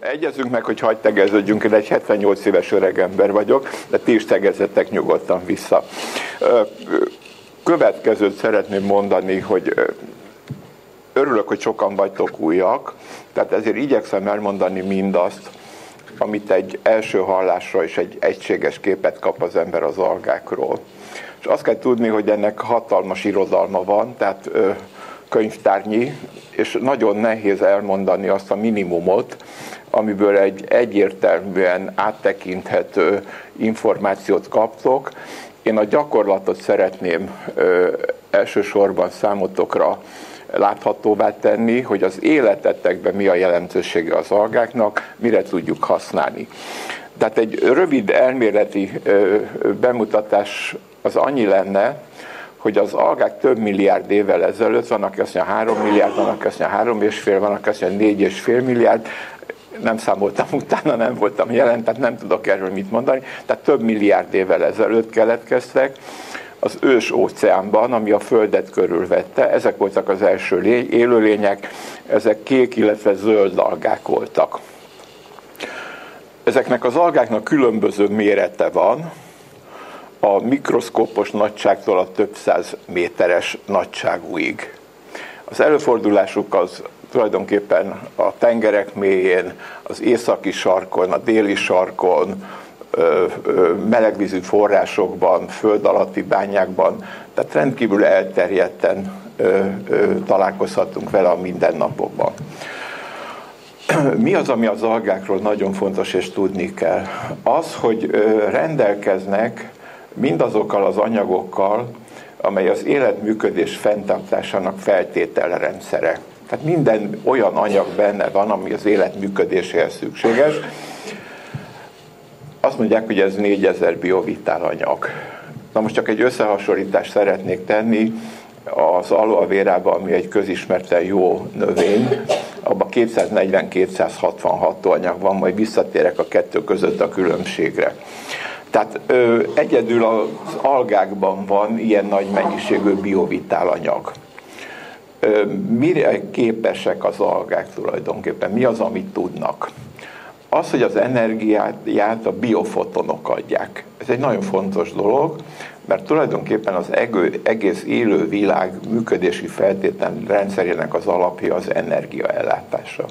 Egyezünk meg, hogy hagyd tegeződjünk, én egy 78 éves öreg ember vagyok, de ti is tegezzetek nyugodtan vissza. Következőt szeretném mondani, hogy örülök, hogy sokan vagytok újak, tehát ezért igyekszem elmondani mindazt, amit egy első hallásra is egy egységes képet kap az ember az algákról. És azt kell tudni, hogy ennek hatalmas irodalma van, tehát könyvtárnyi, és nagyon nehéz elmondani azt a minimumot, amiből egy egyértelműen áttekinthető információt kaptok. Én a gyakorlatot szeretném ö, elsősorban számotokra láthatóvá tenni, hogy az életetekben mi a jelentősége az algáknak, mire tudjuk használni. Tehát egy rövid elméleti bemutatás az annyi lenne, hogy az algák több milliárd évvel ezelőtt, vannak azt mondja 3 milliárd, vannak azt mondja 3 és fél, vannak azt mondja 4 és fél milliárd, nem számoltam utána, nem voltam jelen, tehát nem tudok erről mit mondani, tehát több milliárd évvel ezelőtt keletkeztek, az ős óceánban, ami a Földet körülvette, ezek voltak az első lény, élőlények, ezek kék, illetve zöld algák voltak. Ezeknek az algáknak különböző mérete van, a mikroszkópos nagyságtól a több száz méteres nagyságúig. Az előfordulásuk az tulajdonképpen a tengerek mélyén, az északi sarkon, a déli sarkon, melegvízű forrásokban, föld alatti bányákban, tehát rendkívül elterjedten találkozhatunk vele a mindennapokban. Mi az, ami az algákról nagyon fontos és tudni kell? Az, hogy rendelkeznek mindazokkal az anyagokkal, amely az életműködés fenntartásának feltételrendszere. Tehát minden olyan anyag benne van, ami az élet működéséhez szükséges. Azt mondják, hogy ez 4000 biovitál anyag. Na most csak egy összehasonlítást szeretnék tenni, az aloe vera ami egy közismerten jó növény, abban 240-266 anyag van, majd visszatérek a kettő között a különbségre. Tehát ö, egyedül az algákban van ilyen nagy mennyiségű biovitál anyag mire képesek az algák tulajdonképpen, mi az, amit tudnak. Az, hogy az energiát a biofotonok adják. Ez egy nagyon fontos dolog, mert tulajdonképpen az egész élő világ működési feltétlen rendszerének az alapja az energiaellátása.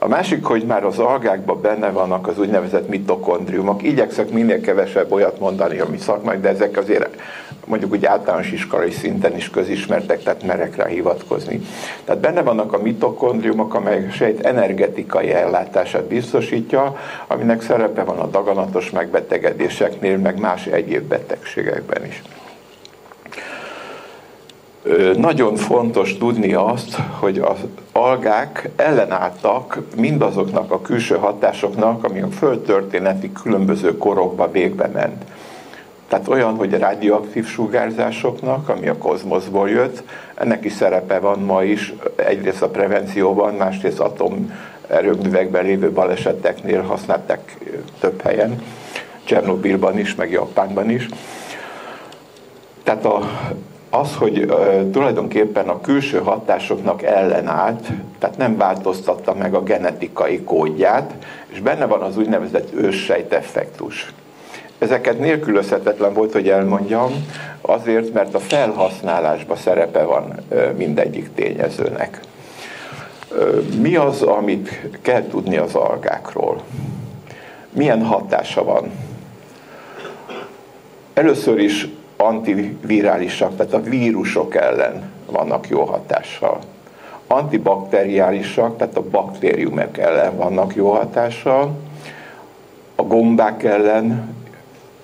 A másik, hogy már az algákban benne vannak az úgynevezett mitokondriumok. Igyekszek minél kevesebb olyat mondani, ami szakmai, de ezek azért mondjuk úgy általános iskolai szinten is közismertek, tehát merek rá hivatkozni. Tehát benne vannak a mitokondriumok, amelyek sejt energetikai ellátását biztosítja, aminek szerepe van a daganatos megbetegedéseknél, meg más egyéb betegségekben is. Nagyon fontos tudni azt, hogy az algák ellenálltak mindazoknak a külső hatásoknak, ami a földtörténeti különböző korokba végbe ment. Tehát olyan, hogy a radioaktív sugárzásoknak, ami a kozmoszból jött, ennek is szerepe van ma is, egyrészt a prevencióban, másrészt atomerőművekben lévő baleseteknél használták több helyen, Csernobilban is, meg Japánban is. Tehát a, az, hogy uh, tulajdonképpen a külső hatásoknak ellenállt, tehát nem változtatta meg a genetikai kódját, és benne van az úgynevezett őssejt effektus. Ezeket nélkülözhetetlen volt, hogy elmondjam, azért, mert a felhasználásban szerepe van mindegyik tényezőnek. Mi az, amit kell tudni az algákról? Milyen hatása van? Először is antivirálisak, tehát a vírusok ellen vannak jó hatással. Antibakteriálisak, tehát a baktériumok ellen vannak jó hatással. A gombák ellen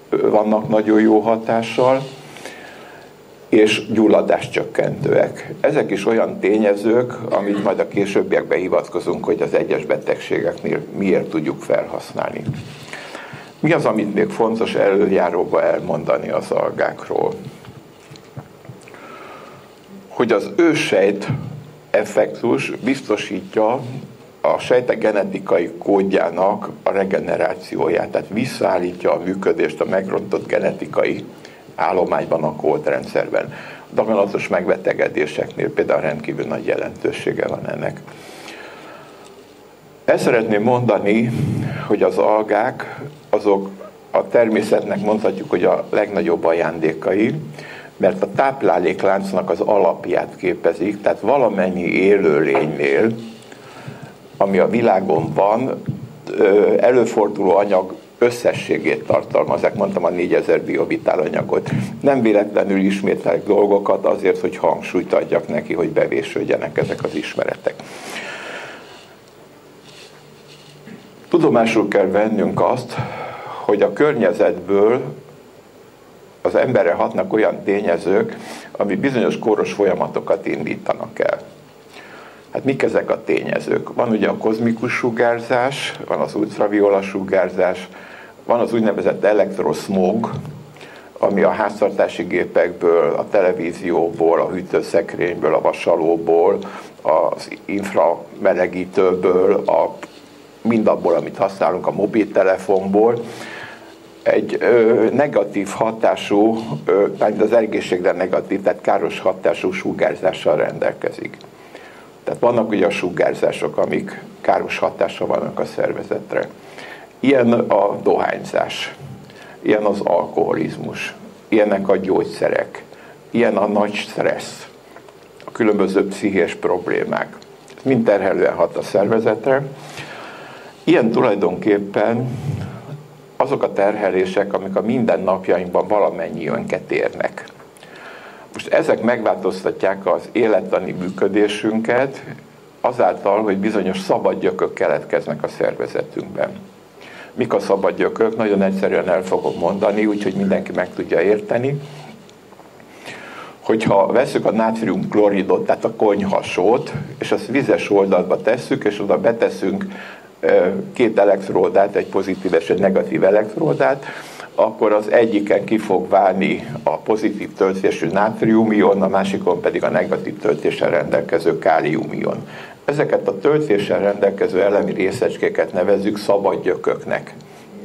vannak nagyon jó hatással, és gyulladás csökkentőek. Ezek is olyan tényezők, amit majd a későbbiekben hivatkozunk, hogy az egyes betegségeknél miért tudjuk felhasználni. Mi az, amit még fontos előjáróba elmondani az algákról? Hogy az ősejt effektus biztosítja a sejtek genetikai kódjának a regenerációját, tehát visszaállítja a működést a megrontott genetikai állományban a kódrendszerben. A daganatos megbetegedéseknél például rendkívül nagy jelentősége van ennek. Ezt szeretném mondani, hogy az algák azok a természetnek mondhatjuk, hogy a legnagyobb ajándékai, mert a táplálékláncnak az alapját képezik, tehát valamennyi élőlénynél, ami a világon van, előforduló anyag összességét tartalmazzák, mondtam a 4000 biovitál anyagot. Nem véletlenül ismételek dolgokat azért, hogy hangsúlyt adjak neki, hogy bevésődjenek ezek az ismeretek. Tudomásul kell vennünk azt, hogy a környezetből az emberre hatnak olyan tényezők, ami bizonyos koros folyamatokat indítanak el. Hát mik ezek a tényezők? Van ugye a kozmikus sugárzás, van az ultraviola sugárzás, van az úgynevezett elektroszmog, ami a háztartási gépekből, a televízióból, a hűtőszekrényből, a vasalóból, az inframelegítőből, a mindabból, amit használunk, a mobiltelefonból, egy ö, negatív hatású, ö, tehát az egészségre negatív, tehát káros hatású sugárzással rendelkezik. Tehát vannak ugye a sugárzások, amik káros hatása vannak a szervezetre. Ilyen a dohányzás, ilyen az alkoholizmus, ilyenek a gyógyszerek, ilyen a nagy stressz, a különböző pszichés problémák. Ez mind terhelően hat a szervezetre. Ilyen tulajdonképpen azok a terhelések, amik a mindennapjainkban valamennyi önket érnek. Most ezek megváltoztatják az élettani működésünket azáltal, hogy bizonyos szabad gyökök keletkeznek a szervezetünkben. Mik a szabad gyökök? Nagyon egyszerűen el fogom mondani, úgyhogy mindenki meg tudja érteni. Hogyha veszük a nátrium kloridot, tehát a konyhasót, és azt vizes oldalba tesszük, és oda beteszünk két elektródát, egy pozitív és egy negatív elektródát, akkor az egyiken ki fog válni a pozitív töltésű nátriumion, a másikon pedig a negatív töltéssel rendelkező káliumion. Ezeket a töltéssel rendelkező elemi részecskéket nevezzük szabad gyököknek.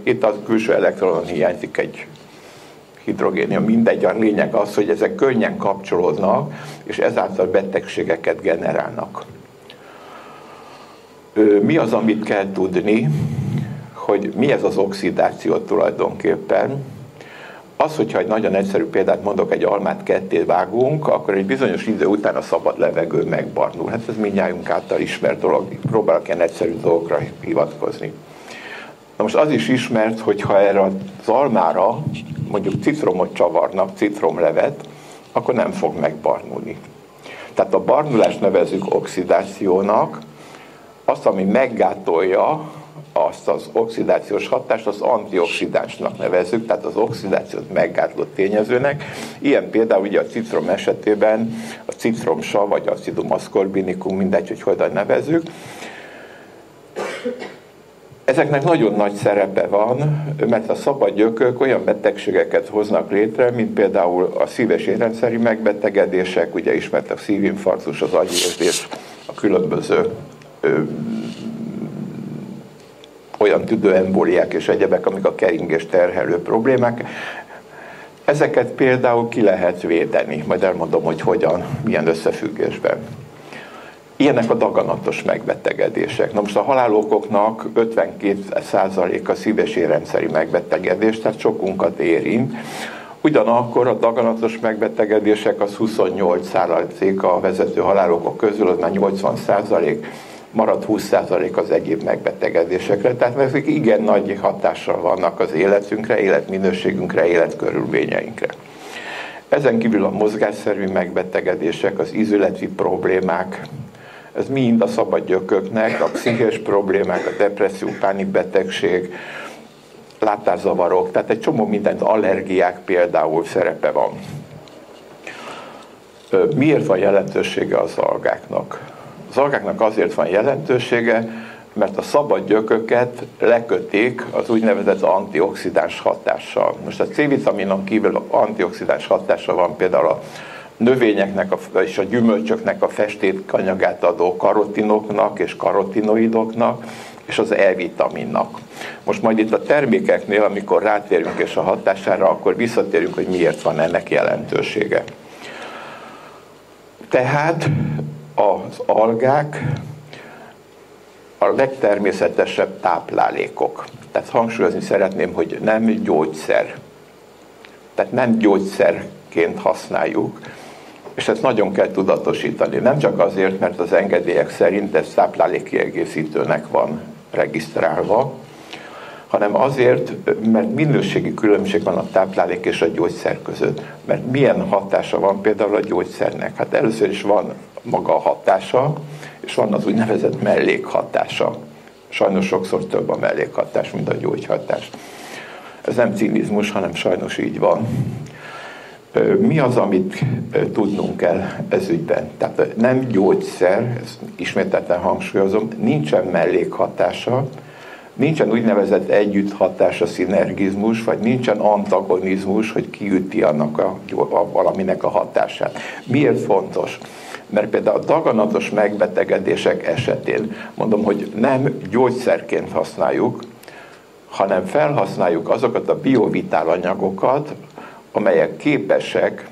Itt a külső elektronon hiányzik egy hidrogénia, mindegy, a lényeg az, hogy ezek könnyen kapcsolódnak, és ezáltal betegségeket generálnak. Mi az, amit kell tudni, hogy mi ez az oxidáció tulajdonképpen? Az, hogyha egy nagyon egyszerű példát mondok, egy almát ketté vágunk, akkor egy bizonyos idő után a szabad levegő megbarnul. Hát ez mindjárt által ismert dolog. Próbálok ilyen egyszerű dolgokra hivatkozni. Na most az is ismert, hogy ha erre az almára mondjuk citromot csavarnak, citromlevet, akkor nem fog megbarnulni. Tehát a barnulást nevezük oxidációnak, azt, ami meggátolja azt az oxidációs hatást, az antioxidánsnak nevezzük, tehát az oxidációt meggátló tényezőnek. Ilyen például ugye a citrom esetében a citromsa, vagy acidum ascorbinicum, mindegy, hogy hogyan nevezzük. Ezeknek nagyon nagy szerepe van, mert a szabad gyökök olyan betegségeket hoznak létre, mint például a szíves érrendszeri megbetegedések, ugye ismert a szívinfarktus, az agyérzés, a különböző olyan tüdőembóliák és egyebek, amik a keringés terhelő problémák. Ezeket például ki lehet védeni, majd elmondom, hogy hogyan, milyen összefüggésben. Ilyenek a daganatos megbetegedések. Na most a halálokoknak 52%-a szíves érrendszeri megbetegedés, tehát sokunkat érint. Ugyanakkor a daganatos megbetegedések az 28% a vezető halálokok közül, az már 80% marad 20% az egyéb megbetegedésekre, tehát ezek igen nagy hatással vannak az életünkre, életminőségünkre, életkörülményeinkre. Ezen kívül a mozgásszerű megbetegedések, az ízületi problémák, ez mind a szabad gyököknek, a pszichés problémák, a depresszió, pánikbetegség, látászavarok, tehát egy csomó mindent, allergiák például szerepe van. Miért van jelentősége az algáknak? Az algáknak azért van jelentősége, mert a szabad gyököket lekötik az úgynevezett antioxidáns hatással. Most a C-vitaminon kívül antioxidáns hatása van például a növényeknek a, és a gyümölcsöknek a festékanyagát adó karotinoknak és karotinoidoknak, és az E-vitaminnak. Most majd itt a termékeknél, amikor rátérünk és a hatására, akkor visszatérünk, hogy miért van ennek jelentősége. Tehát az algák a legtermészetesebb táplálékok. Tehát hangsúlyozni szeretném, hogy nem gyógyszer. Tehát nem gyógyszerként használjuk, és ezt nagyon kell tudatosítani. Nem csak azért, mert az engedélyek szerint ez táplálékkiegészítőnek van regisztrálva, hanem azért, mert minőségi különbség van a táplálék és a gyógyszer között. Mert milyen hatása van például a gyógyszernek? Hát először is van maga a hatása, és van az úgynevezett mellékhatása. Sajnos sokszor több a mellékhatás, mint a gyógyhatás. Ez nem cinizmus, hanem sajnos így van. Mi az, amit tudnunk kell ez ügyben? Tehát nem gyógyszer, ezt ismételten hangsúlyozom, nincsen mellékhatása, nincsen úgynevezett együtthatás, a szinergizmus, vagy nincsen antagonizmus, hogy kiüti annak a, a valaminek a hatását. Miért fontos? Mert például a daganatos megbetegedések esetén mondom, hogy nem gyógyszerként használjuk, hanem felhasználjuk azokat a biovitál anyagokat, amelyek képesek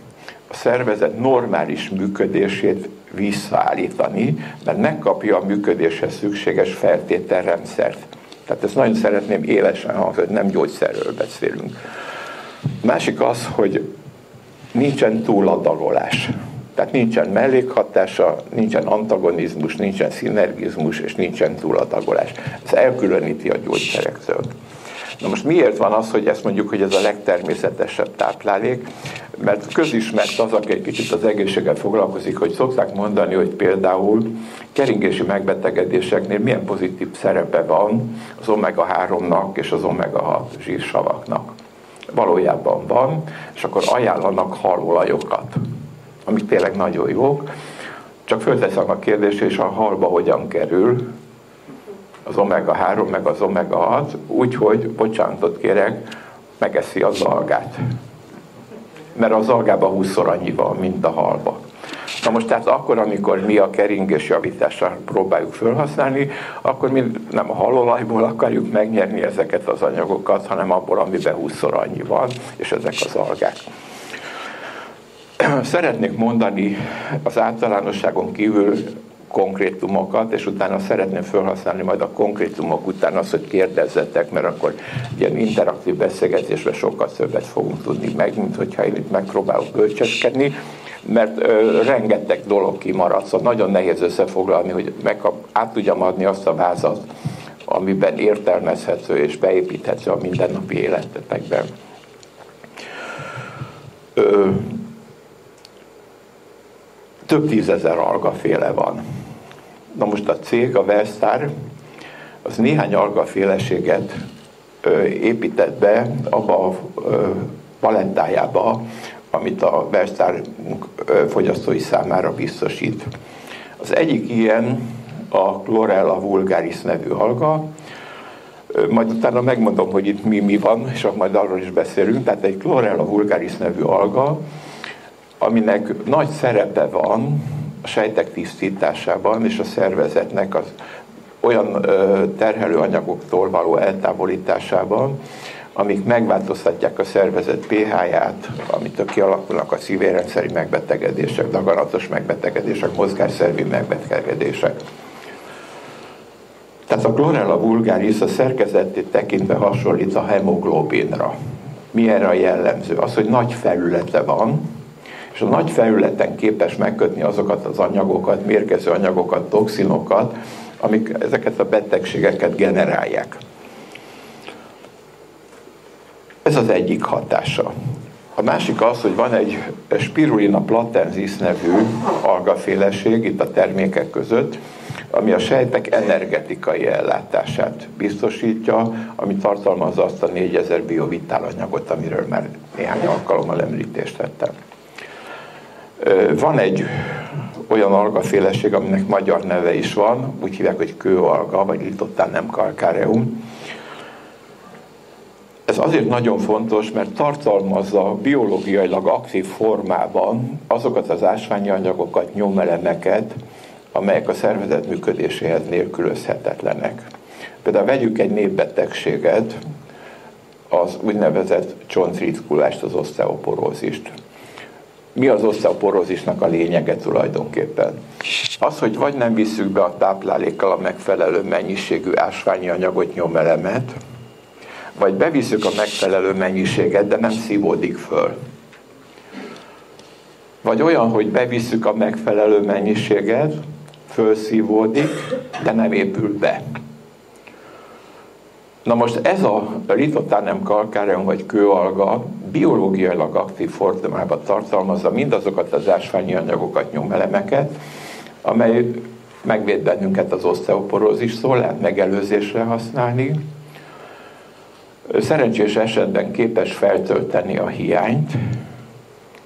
a szervezet normális működését visszaállítani, mert megkapja a működéshez szükséges feltételrendszert. Tehát ezt nagyon szeretném élesen hangzni, nem gyógyszerről beszélünk. Másik az, hogy nincsen túladagolás. Tehát nincsen mellékhatása, nincsen antagonizmus, nincsen szinergizmus, és nincsen túladagolás. Ez elkülöníti a gyógyszerektől. Na most miért van az, hogy ezt mondjuk, hogy ez a legtermészetesebb táplálék? Mert közismert az, aki egy kicsit az egészséggel foglalkozik, hogy szokták mondani, hogy például keringési megbetegedéseknél milyen pozitív szerepe van az omega-3-nak és az omega-6 zsírsavaknak. Valójában van, és akkor ajánlanak halolajokat, amik tényleg nagyon jók. Csak fölteszem a kérdést, és a halba hogyan kerül, az omega-3, meg az omega-6, úgyhogy, bocsánatot kérek, megeszi az algát. Mert az algában 20 annyi van, mint a halba. Na most tehát akkor, amikor mi a keringés javításra próbáljuk felhasználni, akkor mi nem a halolajból akarjuk megnyerni ezeket az anyagokat, hanem abból, amiben 20 annyi van, és ezek az algák. Szeretnék mondani az általánosságon kívül konkrétumokat, és utána szeretném felhasználni majd a konkrétumok után azt, hogy kérdezzetek, mert akkor ilyen interaktív beszélgetésre sokkal többet fogunk tudni meg, mint hogyha én itt megpróbálok bölcseskedni, mert ö, rengeteg dolog kimaradt, szóval nagyon nehéz összefoglalni, hogy meg, át tudjam adni azt a vázat, amiben értelmezhető és beépíthető a mindennapi életetekben. Ö, több tízezer algaféle van. Na most a cég, a Velstar, az néhány algaféleséget épített be abba a palettájába, amit a Velstar fogyasztói számára biztosít. Az egyik ilyen a Chlorella vulgaris nevű alga, majd utána megmondom, hogy itt mi, mi van, és akkor majd arról is beszélünk. Tehát egy Chlorella vulgaris nevű alga, aminek nagy szerepe van sejtek tisztításában és a szervezetnek az olyan terhelőanyagoktól való eltávolításában, amik megváltoztatják a szervezet pH-ját, amitől kialakulnak a szívérendszeri megbetegedések, daganatos megbetegedések, mozgásszervi megbetegedések. Tehát a chlorella vulgaris a szerkezetét tekintve hasonlít a hemoglobinra. Mi erre a jellemző? Az, hogy nagy felülete van, és a nagy felületen képes megkötni azokat az anyagokat, mérgező anyagokat, toxinokat, amik ezeket a betegségeket generálják. Ez az egyik hatása. A másik az, hogy van egy spirulina platensis nevű algaféleség itt a termékek között, ami a sejtek energetikai ellátását biztosítja, ami tartalmazza azt a 4000 biovitál anyagot, amiről már néhány alkalommal említést tettem. Van egy olyan algaféleség, aminek magyar neve is van, úgy hívják, hogy kőalga, vagy litottán nem calcareum. Ez Ez azért nagyon fontos, mert tartalmazza biológiailag aktív formában azokat az ásványi anyagokat, nyomelemeket, amelyek a szervezet működéséhez nélkülözhetetlenek. Például vegyük egy népbetegséget, az úgynevezett csontritkulást, az oszteoporózist. Mi az oszteoporózisnak a lényege tulajdonképpen? Az, hogy vagy nem visszük be a táplálékkal a megfelelő mennyiségű ásványi anyagot, nyomelemet, vagy beviszük a megfelelő mennyiséget, de nem szívódik föl. Vagy olyan, hogy beviszük a megfelelő mennyiséget, fölszívódik, de nem épül be. Na most ez a litotánem kalkárium vagy kőalga biológiailag aktív formában tartalmazza mindazokat az ásványi anyagokat, nyomelemeket, amely megvéd bennünket az oszteoporózistól, lehet megelőzésre használni. Szerencsés esetben képes feltölteni a hiányt,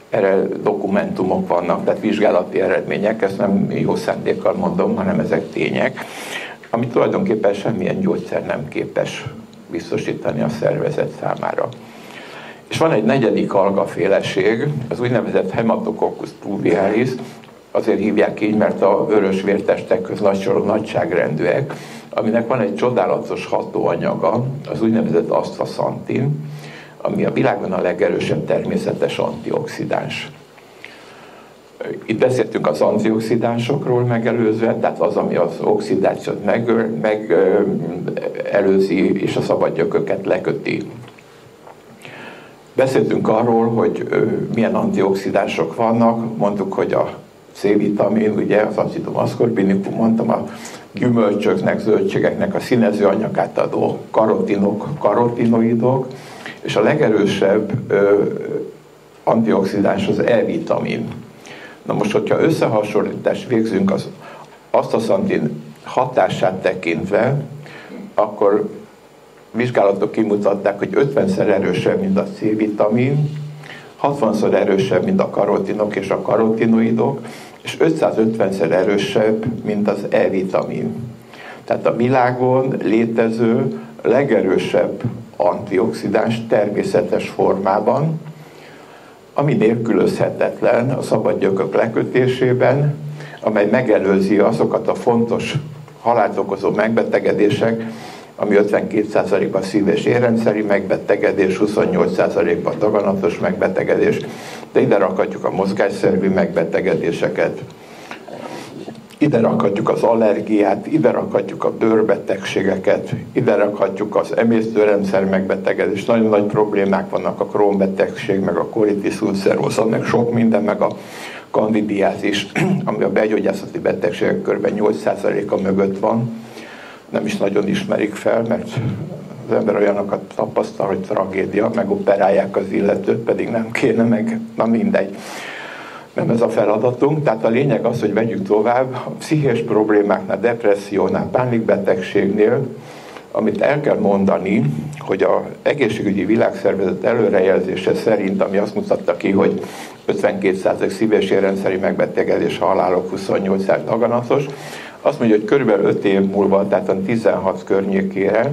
erre dokumentumok vannak, tehát vizsgálati eredmények, ezt nem jó szándékkal mondom, hanem ezek tények, ami tulajdonképpen semmilyen gyógyszer nem képes biztosítani a szervezet számára. És van egy negyedik algaféleség, az úgynevezett hematococcus tuvialis, azért hívják így, mert a vörös vértestek köz nagy nagyságrendűek, aminek van egy csodálatos hatóanyaga, az úgynevezett astaxantin, ami a világon a legerősebb természetes antioxidáns. Itt beszéltünk az antioxidánsokról megelőzően, tehát az, ami az oxidációt megelőzi meg, és a szabadgyököket leköti. Beszéltünk arról, hogy milyen antioxidánsok vannak, mondtuk, hogy a C-vitamin, ugye az acidum ascorbinicum, mondtam, a gyümölcsöknek, zöldségeknek a színező anyagát adó karotinok, karotinoidok, és a legerősebb ö, antioxidáns az E-vitamin. Na most, hogyha összehasonlítást végzünk az asztaszantin hatását tekintve, akkor vizsgálatok kimutatták, hogy 50-szer erősebb, mint a C-vitamin, 60-szor erősebb, mint a karotinok és a karotinoidok, és 550-szer erősebb, mint az E-vitamin. Tehát a világon létező legerősebb antioxidáns természetes formában, ami nélkülözhetetlen a szabadgyökök lekötésében, amely megelőzi azokat a fontos halált okozó megbetegedések, ami 52%-ban szív- és érrendszeri megbetegedés, 28%-ban daganatos megbetegedés, de ide rakhatjuk a mozgásszervi megbetegedéseket, ide rakhatjuk az allergiát, ide rakhatjuk a bőrbetegségeket, ide rakhatjuk az emésztőrendszer megbetegedést. Nagyon nagy problémák vannak a krónbetegség, meg a colitis ulcerosa, meg sok minden, meg a kandidiázis, ami a begyógyászati betegségek kb. 8%-a mögött van. Nem is nagyon ismerik fel, mert az ember olyanokat tapasztal, hogy tragédia, megoperálják az illetőt, pedig nem kéne, meg na mindegy nem ez a feladatunk. Tehát a lényeg az, hogy vegyük tovább a pszichés problémáknál, depressziónál, pánikbetegségnél, amit el kell mondani, hogy a egészségügyi világszervezet előrejelzése szerint, ami azt mutatta ki, hogy 52% szív- érrendszeri megbetegedés, halálok 28% daganatos, azt mondja, hogy körülbelül 5 év múlva, tehát a 16 környékére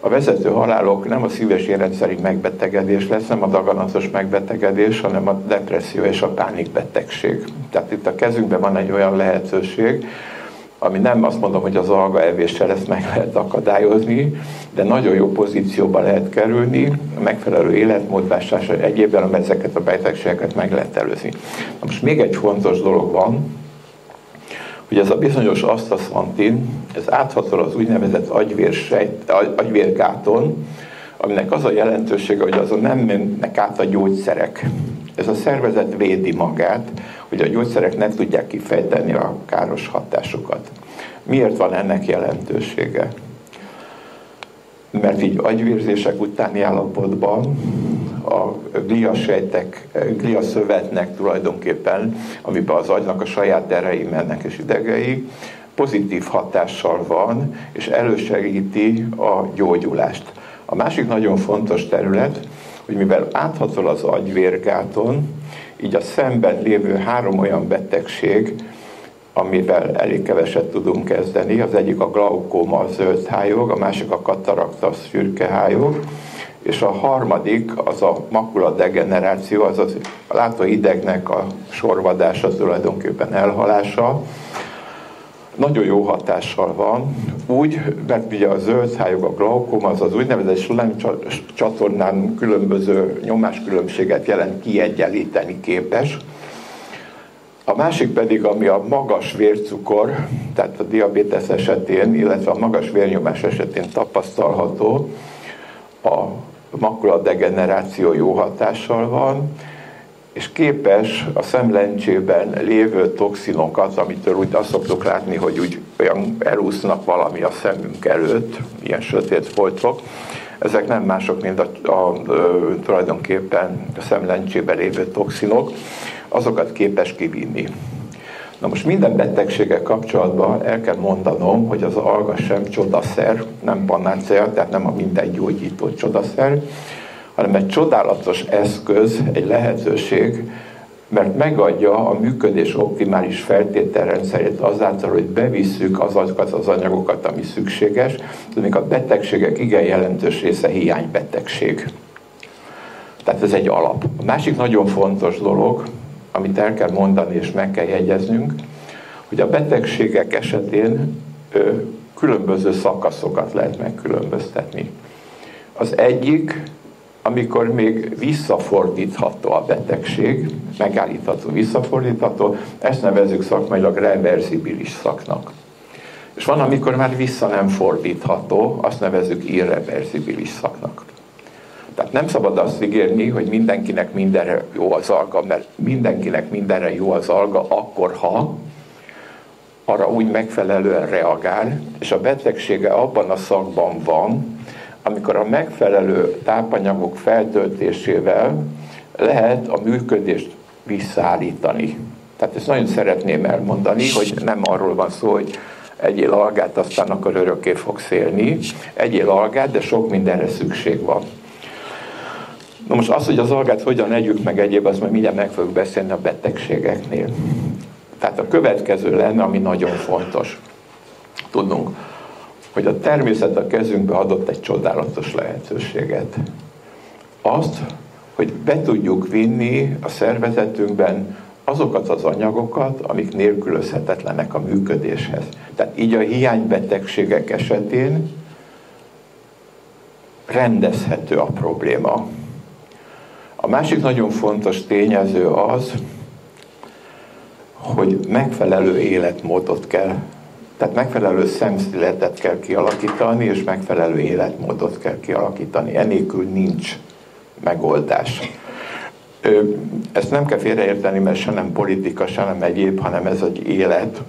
a vezető halálok nem a szíves érrendszeri megbetegedés lesz, nem a daganatos megbetegedés, hanem a depresszió és a pánikbetegség. Tehát itt a kezünkben van egy olyan lehetőség, ami nem azt mondom, hogy az alga evéssel ezt meg lehet akadályozni, de nagyon jó pozícióba lehet kerülni, a megfelelő életmódváltás egyébben ezeket a betegségeket meg lehet előzni. Na most még egy fontos dolog van, hogy ez a bizonyos asztaszantin, ez áthatol az úgynevezett agyvérsejt, agyvérgáton, aminek az a jelentősége, hogy azon nem mennek át a gyógyszerek. Ez a szervezet védi magát, hogy a gyógyszerek ne tudják kifejteni a káros hatásokat. Miért van ennek jelentősége? Mert így agyvérzések utáni állapotban a gliasejtek, gliaszövetnek tulajdonképpen, amiben az agynak a saját erei mennek és idegei, pozitív hatással van, és elősegíti a gyógyulást. A másik nagyon fontos terület, hogy mivel áthatol az agyvérgáton, így a szemben lévő három olyan betegség, amivel elég keveset tudunk kezdeni. Az egyik a glaukóma, a zöld hályog, a másik a katarakta, a szürke hályog, és a harmadik az a makula degeneráció, azaz a látóidegnek a sorvadása, tulajdonképpen elhalása, nagyon jó hatással van, úgy, mert ugye a zöldhályog, a glaukom, az az úgynevezett csatornán különböző nyomáskülönbséget jelent kiegyenlíteni képes. A másik pedig, ami a magas vércukor, tehát a diabetes esetén, illetve a magas vérnyomás esetén tapasztalható, a makula degeneráció jó hatással van, és képes a szemlencsében lévő toxinokat, amitől úgy azt szoktuk látni, hogy úgy olyan elúsznak valami a szemünk előtt, ilyen sötét foltok, ezek nem mások, mint a, a, a, tulajdonképpen a szemlencsében lévő toxinok, azokat képes kivinni. Na most minden betegséggel kapcsolatban el kell mondanom, hogy az alga sem csodaszer, nem panácea, tehát nem a minden gyógyító csodaszer, hanem egy csodálatos eszköz, egy lehetőség, mert megadja a működés optimális feltételrendszerét azáltal, hogy bevisszük azokat az anyagokat, ami szükséges, még a betegségek igen jelentős része hiánybetegség. Tehát ez egy alap. A másik nagyon fontos dolog, amit el kell mondani és meg kell jegyeznünk, hogy a betegségek esetén különböző szakaszokat lehet megkülönböztetni. Az egyik amikor még visszafordítható a betegség, megállítható, visszafordítható, ezt nevezzük szakmailag reverzibilis szaknak. És van, amikor már vissza nem fordítható, azt nevezzük irreverzibilis szaknak. Tehát nem szabad azt ígérni, hogy mindenkinek mindenre jó az alga, mert mindenkinek mindenre jó az alga, akkor ha arra úgy megfelelően reagál, és a betegsége abban a szakban van, amikor a megfelelő tápanyagok feltöltésével lehet a működést visszaállítani. Tehát ezt nagyon szeretném elmondani, hogy nem arról van szó, hogy egyél algát, aztán akkor örökké fogsz élni. Egyél algát, de sok mindenre szükség van. Na most az, hogy az algát hogyan együk meg egyéb, az majd mindjárt meg fogjuk beszélni a betegségeknél. Tehát a következő lenne, ami nagyon fontos. Tudnunk, hogy a természet a kezünkbe adott egy csodálatos lehetőséget. Azt, hogy be tudjuk vinni a szervezetünkben azokat az anyagokat, amik nélkülözhetetlenek a működéshez. Tehát így a hiánybetegségek esetén rendezhető a probléma. A másik nagyon fontos tényező az, hogy megfelelő életmódot kell tehát megfelelő szemszületet kell kialakítani, és megfelelő életmódot kell kialakítani. Enélkül nincs megoldás. Ezt nem kell félreérteni, mert se nem politika, se nem egyéb, hanem ez egy élet.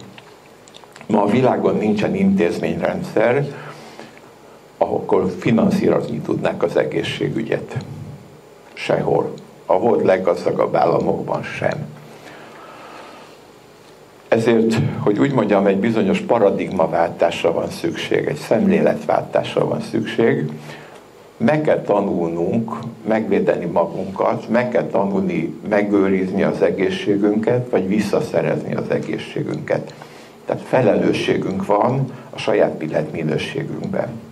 Ma a világon nincsen intézményrendszer, ahol finanszírozni tudnák az egészségügyet. Sehol. A volt leggazdagabb államokban sem. Ezért, hogy úgy mondjam, egy bizonyos paradigmaváltásra van szükség, egy szemléletváltásra van szükség, meg kell tanulnunk megvédeni magunkat, meg kell tanulni megőrizni az egészségünket, vagy visszaszerezni az egészségünket. Tehát felelősségünk van a saját minőségünkben.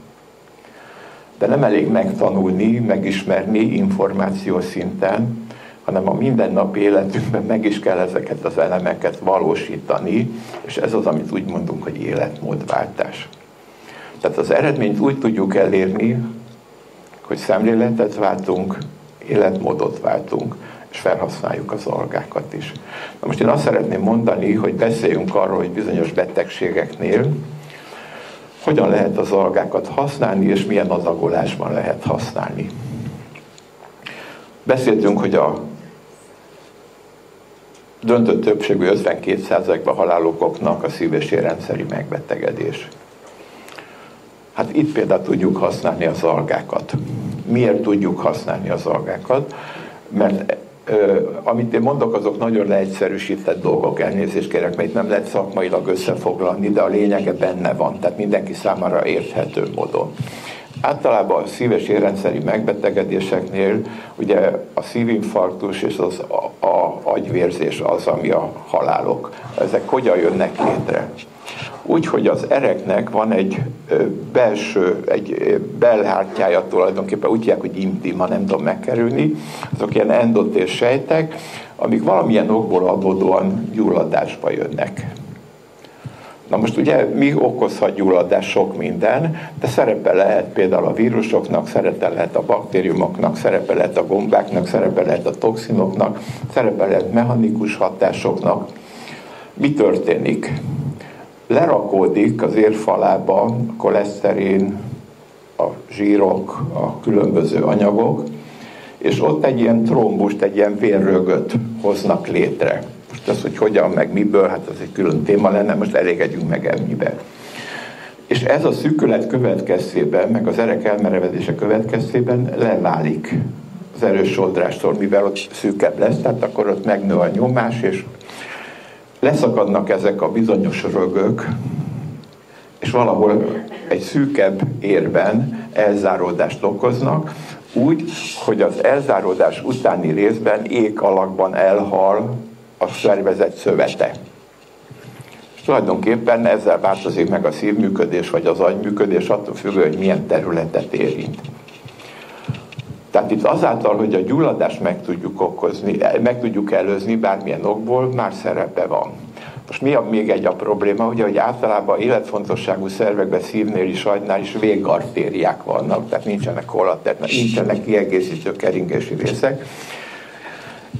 De nem elég megtanulni, megismerni információ szinten, hanem a mindennapi életünkben meg is kell ezeket az elemeket valósítani, és ez az, amit úgy mondunk, hogy életmódváltás. Tehát az eredményt úgy tudjuk elérni, hogy szemléletet váltunk, életmódot váltunk, és felhasználjuk az algákat is. Na most én azt szeretném mondani, hogy beszéljünk arról, hogy bizonyos betegségeknél hogyan lehet az algákat használni, és milyen adagolásban lehet használni. Beszéltünk, hogy a döntő többségű 52%-ban halálokoknak a szív- és megbetegedés. Hát itt például tudjuk használni az algákat. Miért tudjuk használni az algákat? Mert amit én mondok, azok nagyon leegyszerűsített dolgok, elnézést kérek, mert itt nem lehet szakmailag összefoglalni, de a lényege benne van, tehát mindenki számára érthető módon. Általában a szíves érrendszeri megbetegedéseknél ugye a szívinfarktus és az a, a agyvérzés az, ami a halálok. Ezek hogyan jönnek létre? úgy, hogy az ereknek van egy belső, egy belhártyája tulajdonképpen, úgy hívják, hogy intima, nem tudom megkerülni, azok ilyen endotér sejtek, amik valamilyen okból adódóan gyulladásba jönnek. Na most ugye mi okozhat gyulladás sok minden, de szerepe lehet például a vírusoknak, szerepe lehet a baktériumoknak, szerepe lehet a gombáknak, szerepe lehet a toxinoknak, szerepe lehet mechanikus hatásoknak. Mi történik? Lerakódik az érfalába a koleszterin, a zsírok, a különböző anyagok, és ott egy ilyen trombust, egy ilyen vérrögöt hoznak létre most az, hogy hogyan, meg miből, hát az egy külön téma lenne, most elégedjünk meg ennyibe. És ez a szűkület következtében, meg az erek elmerevedése következtében leválik az erős sodrástól, mivel ott szűkebb lesz, tehát akkor ott megnő a nyomás, és leszakadnak ezek a bizonyos rögök, és valahol egy szűkebb érben elzáródást okoznak, úgy, hogy az elzáródás utáni részben ék alakban elhal a szervezet szövete. És tulajdonképpen ezzel változik meg a szívműködés vagy az agyműködés, attól függő, hogy milyen területet érint. Tehát itt azáltal, hogy a gyulladást meg tudjuk okozni, meg tudjuk előzni bármilyen okból, már szerepe van. Most mi a még egy a probléma, ugye, hogy általában életfontosságú szervekben, szívnél is, agynál is végartériák vannak, tehát nincsenek kollater, nincsenek kiegészítő keringési részek,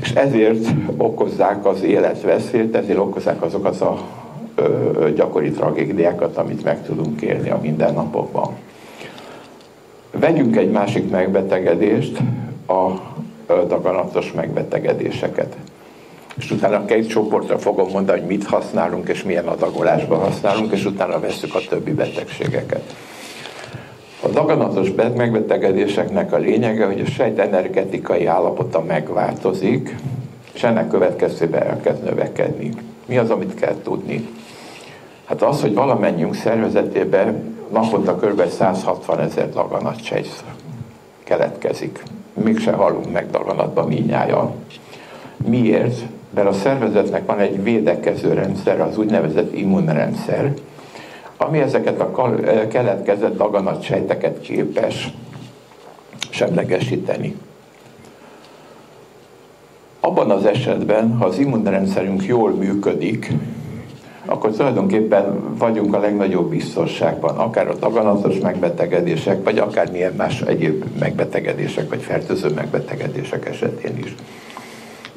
és ezért okozzák az életveszélyt, ezért okozzák azokat a ö, gyakori tragédiákat, amit meg tudunk élni a mindennapokban. Vegyünk egy másik megbetegedést, a daganatos megbetegedéseket. És utána két csoportra fogom mondani, hogy mit használunk, és milyen adagolásban használunk, és utána veszük a többi betegségeket. A daganatos megbetegedéseknek a lényege, hogy a sejt energetikai állapota megváltozik, és ennek következtében elkezd növekedni. Mi az, amit kell tudni? Hát az, hogy valamennyünk szervezetében naponta kb. 160 ezer daganatsejt keletkezik. Mégse halunk meg daganatba minnyáján. Miért? Mert a szervezetnek van egy védekező rendszer, az úgynevezett immunrendszer, ami ezeket a keletkezett daganatsejteket képes semlegesíteni. Abban az esetben, ha az immunrendszerünk jól működik, akkor tulajdonképpen vagyunk a legnagyobb biztonságban, akár a daganatos megbetegedések, vagy akár milyen más egyéb megbetegedések, vagy fertőző megbetegedések esetén is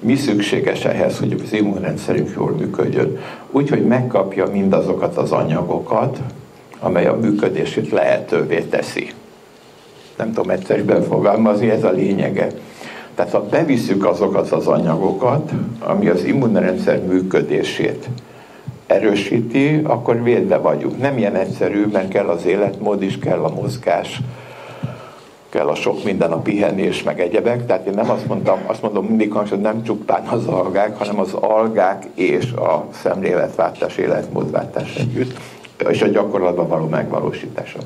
mi szükséges ehhez, hogy az immunrendszerünk jól működjön. Úgyhogy megkapja mindazokat az anyagokat, amely a működését lehetővé teszi. Nem tudom egyszerűen fogalmazni, ez a lényege. Tehát ha bevisszük azokat az anyagokat, ami az immunrendszer működését erősíti, akkor védve vagyunk. Nem ilyen egyszerű, mert kell az életmód is, kell a mozgás, kell a sok minden, a pihenés, meg egyebek. Tehát én nem azt mondtam, azt mondom mindig, hogy nem csupán az algák, hanem az algák és a szemléletváltás, életmódváltás együtt, és a gyakorlatban való megvalósítása.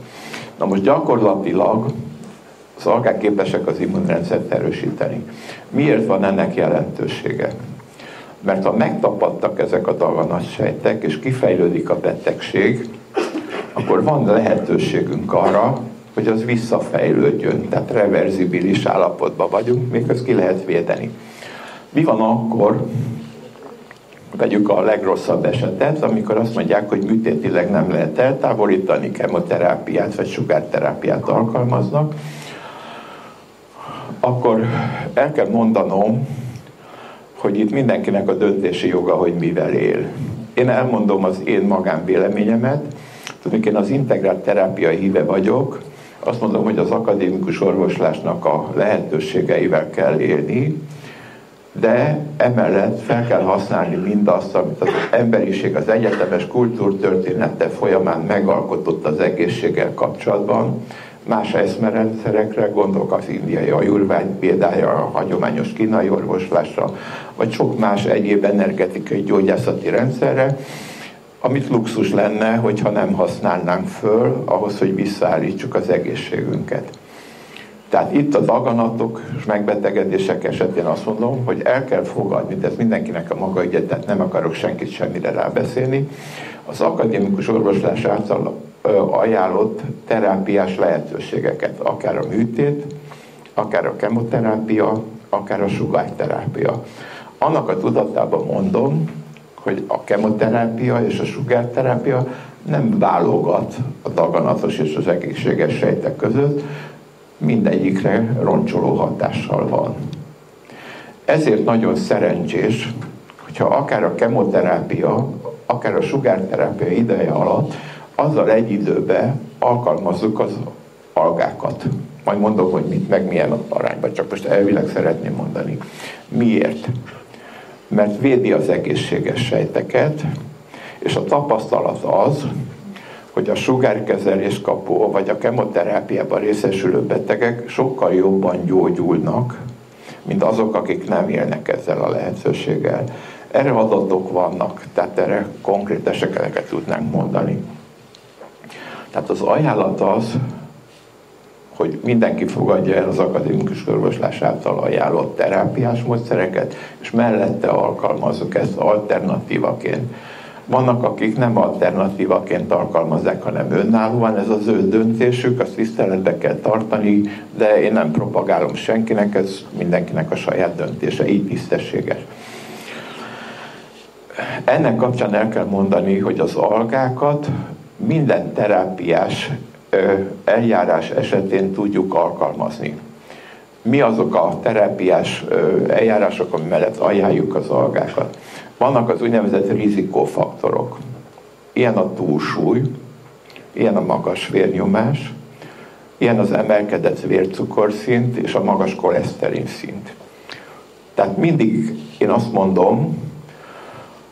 Na most gyakorlatilag az algák képesek az immunrendszert erősíteni. Miért van ennek jelentősége? Mert ha megtapadtak ezek a daganatsejtek, és kifejlődik a betegség, akkor van lehetőségünk arra, hogy az visszafejlődjön, tehát reverzibilis állapotban vagyunk, még ezt ki lehet védeni. Mi van akkor, vegyük a legrosszabb esetet, amikor azt mondják, hogy műtétileg nem lehet eltávolítani, kemoterápiát vagy sugárterápiát alkalmaznak, akkor el kell mondanom, hogy itt mindenkinek a döntési joga, hogy mivel él. Én elmondom az én magánvéleményemet, tudom, én az integrált terápia híve vagyok, azt mondom, hogy az akadémikus orvoslásnak a lehetőségeivel kell élni, de emellett fel kell használni mindazt, amit az emberiség az egyetemes kultúrtörténete folyamán megalkotott az egészséggel kapcsolatban, más eszmerendszerekre, gondolok az indiai ajurvány példája, a hagyományos kínai orvoslásra, vagy sok más egyéb energetikai gyógyászati rendszerre, amit luxus lenne, hogyha nem használnánk föl ahhoz, hogy visszaállítsuk az egészségünket. Tehát itt a daganatok és megbetegedések esetén azt mondom, hogy el kell fogadni, de ez mindenkinek a maga ügye, tehát nem akarok senkit semmire rábeszélni, az akadémikus orvoslás által ajánlott terápiás lehetőségeket, akár a műtét, akár a kemoterápia, akár a sugárterápia. Annak a tudatában mondom, hogy a kemoterápia és a sugárterápia nem válogat a daganatos és az egészséges sejtek között, mindegyikre roncsoló hatással van. Ezért nagyon szerencsés, hogyha akár a kemoterápia, akár a sugárterápia ideje alatt azzal egy időben alkalmazzuk az algákat. Majd mondom, hogy mit, meg milyen arányban, csak most elvileg szeretném mondani. Miért? Mert védi az egészséges sejteket, és a tapasztalat az, hogy a sugárkezelés kapó, vagy a kemoterápiában részesülő betegek sokkal jobban gyógyulnak, mint azok, akik nem élnek ezzel a lehetőséggel. Erre adatok vannak, tehát erre konkrét eseteket tudnánk mondani. Tehát az ajánlat az, hogy mindenki fogadja el az akadémikus orvoslás által ajánlott terápiás módszereket, és mellette alkalmazzuk ezt alternatívaként. Vannak, akik nem alternatívaként alkalmazzák, hanem önállóan, ez az ő döntésük, azt tiszteletbe kell tartani, de én nem propagálom senkinek, ez mindenkinek a saját döntése, így tisztességes. Ennek kapcsán el kell mondani, hogy az algákat minden terápiás eljárás esetén tudjuk alkalmazni. Mi azok a terápiás eljárások, ami mellett ajánljuk az algákat? Vannak az úgynevezett rizikófaktorok. Ilyen a túlsúly, ilyen a magas vérnyomás, ilyen az emelkedett vércukorszint és a magas koleszterin szint. Tehát mindig én azt mondom,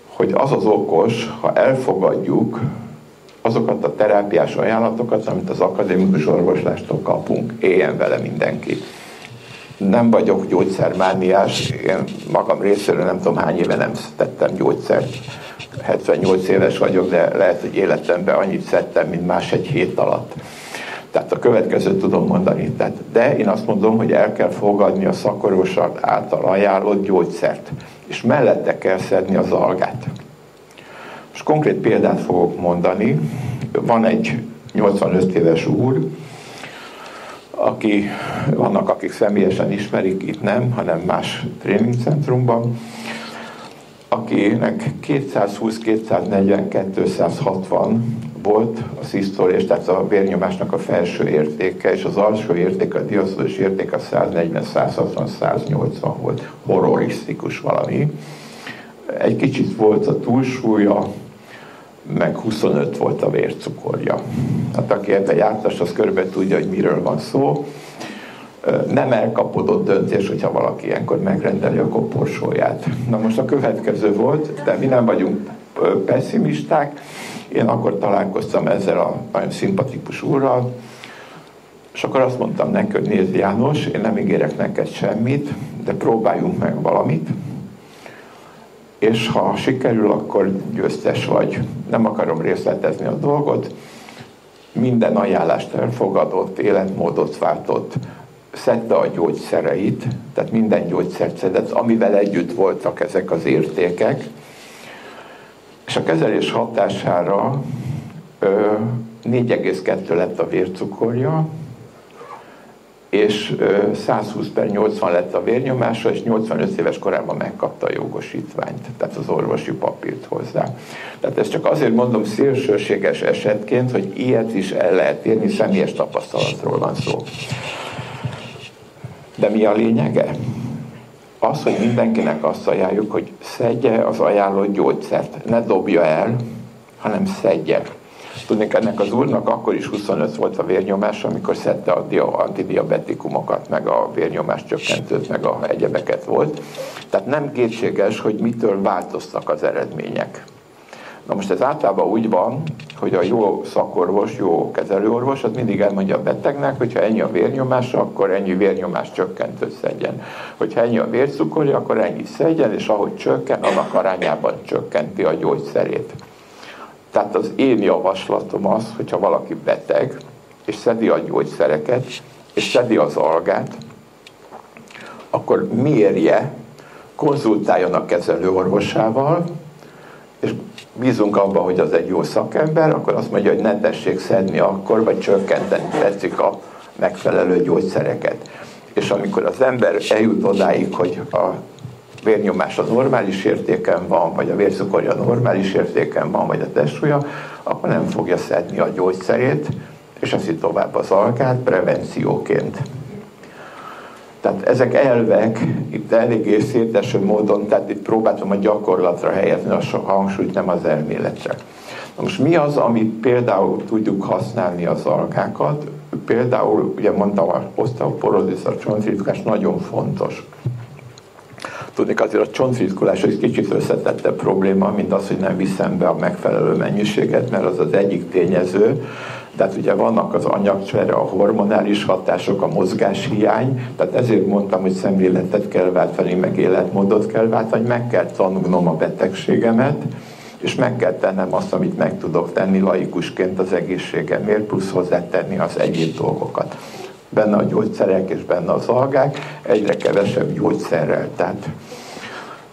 hogy az az okos, ha elfogadjuk azokat a terápiás ajánlatokat, amit az akadémikus orvoslástól kapunk, éljen vele mindenki. Nem vagyok gyógyszermániás, én magam részéről nem tudom hány éve nem tettem gyógyszert. 78 éves vagyok, de lehet, hogy életemben annyit szedtem, mint más egy hét alatt. Tehát a következőt tudom mondani. Tehát, de én azt mondom, hogy el kell fogadni a szakorvosat által ajánlott gyógyszert, és mellette kell szedni az algát. Most konkrét példát fogok mondani. Van egy 85 éves úr, aki, vannak, akik személyesen ismerik, itt nem, hanem más tréningcentrumban, akinek 220, 240, 260 volt a szisztolés, tehát a vérnyomásnak a felső értéke, és az alsó értéke, a diasztolis értéke 140, 160, 180 volt. Horrorisztikus valami. Egy kicsit volt a túlsúlya, meg 25 volt a vércukorja. Hát aki ebbe jártas, az körbe tudja, hogy miről van szó. Nem elkapodott döntés, hogyha valaki ilyenkor megrendeli a koporsóját. Na most a következő volt, de mi nem vagyunk pessimisták. Én akkor találkoztam ezzel a nagyon szimpatikus úrral, és akkor azt mondtam neki, hogy nézd János, én nem ígérek neked semmit, de próbáljunk meg valamit, és ha sikerül, akkor győztes vagy. Nem akarom részletezni a dolgot. Minden ajánlást elfogadott, életmódot váltott, szedte a gyógyszereit, tehát minden gyógyszert szedett, amivel együtt voltak ezek az értékek, és a kezelés hatására 4,2 lett a vércukorja, és 120 per 80 lett a vérnyomása, és 85 éves korában megkapta a jogosítványt, tehát az orvosi papírt hozzá. Tehát ezt csak azért mondom szélsőséges esetként, hogy ilyet is el lehet érni, személyes tapasztalatról van szó. De mi a lényege? Az, hogy mindenkinek azt ajánljuk, hogy szedje az ajánlott gyógyszert, ne dobja el, hanem szedje. Tudnék, ennek az úrnak akkor is 25 volt a vérnyomás, amikor szedte a antidiabetikumokat, meg a vérnyomás csökkentőt, meg a egyebeket volt. Tehát nem kétséges, hogy mitől változtak az eredmények. Na most ez általában úgy van, hogy a jó szakorvos, jó kezelőorvos, az mindig elmondja a betegnek, hogy ha ennyi a vérnyomása, akkor ennyi vérnyomás csökkentőt szedjen. Hogyha ennyi a vércukorja, akkor ennyi szedjen, és ahogy csökken, annak arányában csökkenti a gyógyszerét. Tehát az én javaslatom az, hogyha valaki beteg, és szedi a gyógyszereket, és szedi az algát, akkor mérje, konzultáljon a kezelő orvosával, és bízunk abban, hogy az egy jó szakember, akkor azt mondja, hogy ne tessék szedni akkor, vagy csökkenteni tetszik a megfelelő gyógyszereket. És amikor az ember eljut odáig, hogy a vérnyomása normális értéken van, vagy a vércukorja normális értéken van, vagy a testsúlya, akkor nem fogja szedni a gyógyszerét, és eszi tovább az algát prevencióként. Tehát ezek elvek itt eléggé széteső módon, tehát itt próbáltam a gyakorlatra helyezni a hangsúlyt, nem az elméletre. Na most mi az, amit például tudjuk használni az algákat? Például, ugye mondtam, a oszteoporozis, a csontritkás nagyon fontos. Tudni azért a csontritkulás egy kicsit összetettebb probléma, mint az, hogy nem viszem be a megfelelő mennyiséget, mert az az egyik tényező, tehát ugye vannak az anyagcsere, a hormonális hatások, a mozgáshiány, tehát ezért mondtam, hogy szemléletet kell váltani, meg életmódot kell váltani, meg kell tanulnom a betegségemet, és meg kell tennem azt, amit meg tudok tenni laikusként az egészségemért, plusz hozzátenni az egyéb dolgokat. Benne a gyógyszerek és benne az algák, egyre kevesebb gyógyszerrel. Tehát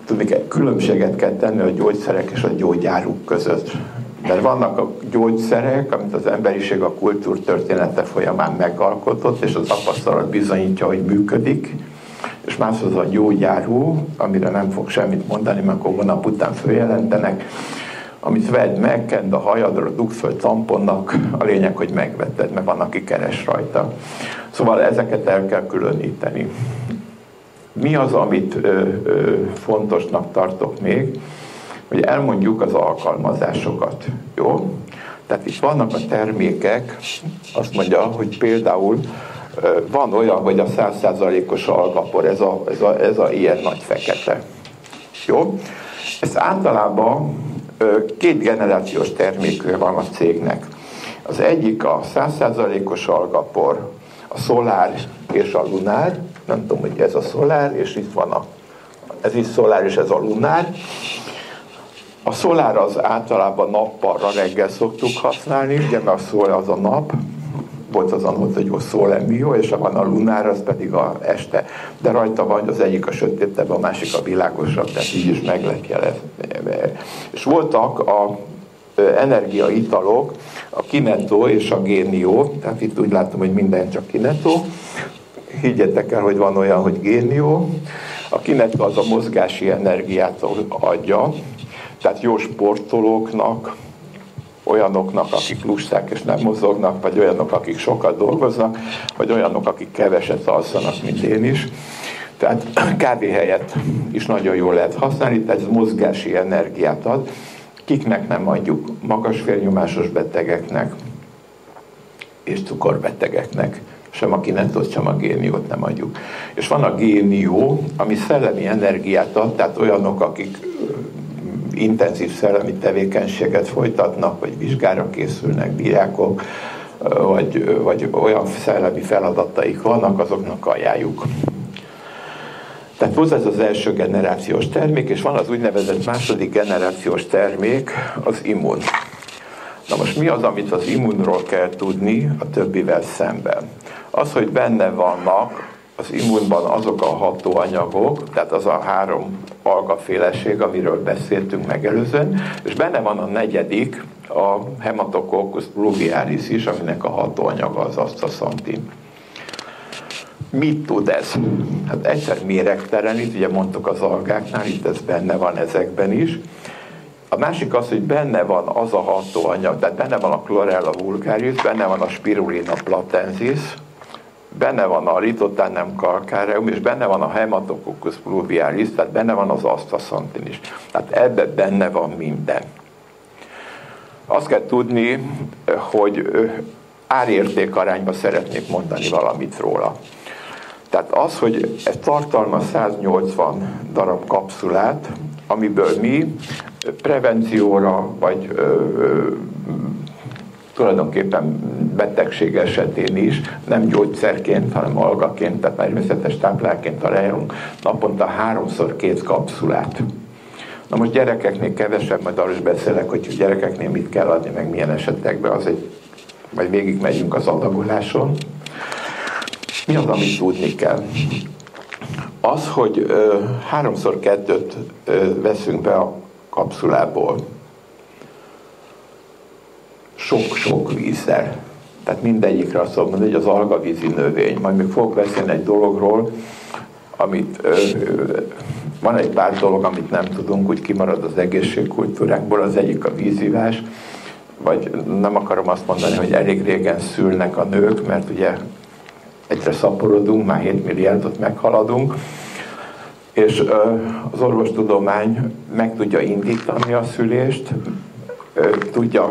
tudni különbséget kell tenni a gyógyszerek és a gyógyáruk között. Mert vannak a gyógyszerek, amit az emberiség a kultúrtörténete folyamán megalkotott, és az tapasztalat bizonyítja, hogy működik, és más az a gyógyárú, amire nem fog semmit mondani, mert akkor nap után följelentenek, amit vedd meg, kend a hajadra, dugsz föl tamponnak, a lényeg, hogy megvetted, mert van, aki keres rajta. Szóval ezeket el kell különíteni. Mi az, amit ö, ö, fontosnak tartok még? hogy elmondjuk az alkalmazásokat. Jó? Tehát itt vannak a termékek, azt mondja, hogy például van olyan, hogy a 100%-os algapor, ez a, ez, a, ez a ilyen nagy fekete. Jó? Ez általában két generációs termékű van a cégnek. Az egyik a 100%-os algapor, a szolár és a lunár, nem tudom, hogy ez a szolár, és itt van a, ez is szolár, és ez a lunár, a szolár az általában nappalra reggel szoktuk használni, ugye mert a szolár az a nap, volt az a hogy jó szólemió, és van a lunár, az pedig a este. De rajta van, hogy az egyik a sötétebb, a másik a világosabb, tehát így is meg lehet jelezni. És voltak a energiaitalok, a kinetó és a génió, tehát itt úgy látom, hogy minden csak kinetó. Higgyetek el, hogy van olyan, hogy génió. A kinetó az a mozgási energiát adja, tehát jó sportolóknak, olyanoknak, akik lusták és nem mozognak, vagy olyanok, akik sokat dolgoznak, vagy olyanok, akik keveset alszanak, mint én is. Tehát kávé helyett is nagyon jól lehet használni, tehát ez mozgási energiát ad. Kiknek nem adjuk? Magas félnyomásos betegeknek és cukorbetegeknek. Sem a kinetot, sem a géniót nem adjuk. És van a génió, ami szellemi energiát ad, tehát olyanok, akik intenzív szellemi tevékenységet folytatnak, vagy vizsgára készülnek diákok, vagy, vagy olyan szellemi feladataik vannak, azoknak ajánljuk. Tehát hozzá ez az első generációs termék, és van az úgynevezett második generációs termék, az immun. Na most mi az, amit az immunról kell tudni a többivel szemben? Az, hogy benne vannak az immunban azok a hatóanyagok, tehát az a három algaféleség, amiről beszéltünk megelőzően, és benne van a negyedik, a hematococcus pluvialis is, aminek a hatóanyaga az astaxantin. Mit tud ez? Hát egyszer méregtelen, itt ugye mondtuk az algáknál, itt ez benne van ezekben is. A másik az, hogy benne van az a hatóanyag, tehát benne van a chlorella vulgaris, benne van a spirulina platensis, benne van a ritotánem calcareum, és benne van a hematococcus pluvialis, tehát benne van az astaxantin is. Tehát ebbe benne van minden. Azt kell tudni, hogy árérték arányban szeretnék mondani valamit róla. Tehát az, hogy ez tartalmaz 180 darab kapszulát, amiből mi prevencióra, vagy tulajdonképpen betegség esetén is, nem gyógyszerként, hanem algaként, tehát természetes táplálként ajánlunk naponta háromszor két kapszulát. Na most gyerekeknél kevesebb, majd arról is beszélek, hogy gyerekeknél mit kell adni, meg milyen esetekben, az egy, vagy végig megyünk az adagoláson. Mi az, amit tudni kell? Az, hogy ö, háromszor kettőt ö, veszünk be a kapszulából, sok-sok vízzel. Tehát mindegyikre azt mondom, hogy az algavízi növény. Majd még fogok beszélni egy dologról, amit ö, ö, van egy pár dolog, amit nem tudunk, úgy kimarad az egészségkultúrákból, az egyik a vízivás, vagy nem akarom azt mondani, hogy elég régen szülnek a nők, mert ugye egyre szaporodunk, már 7 milliárdot meghaladunk, és az orvostudomány meg tudja indítani a szülést, tudja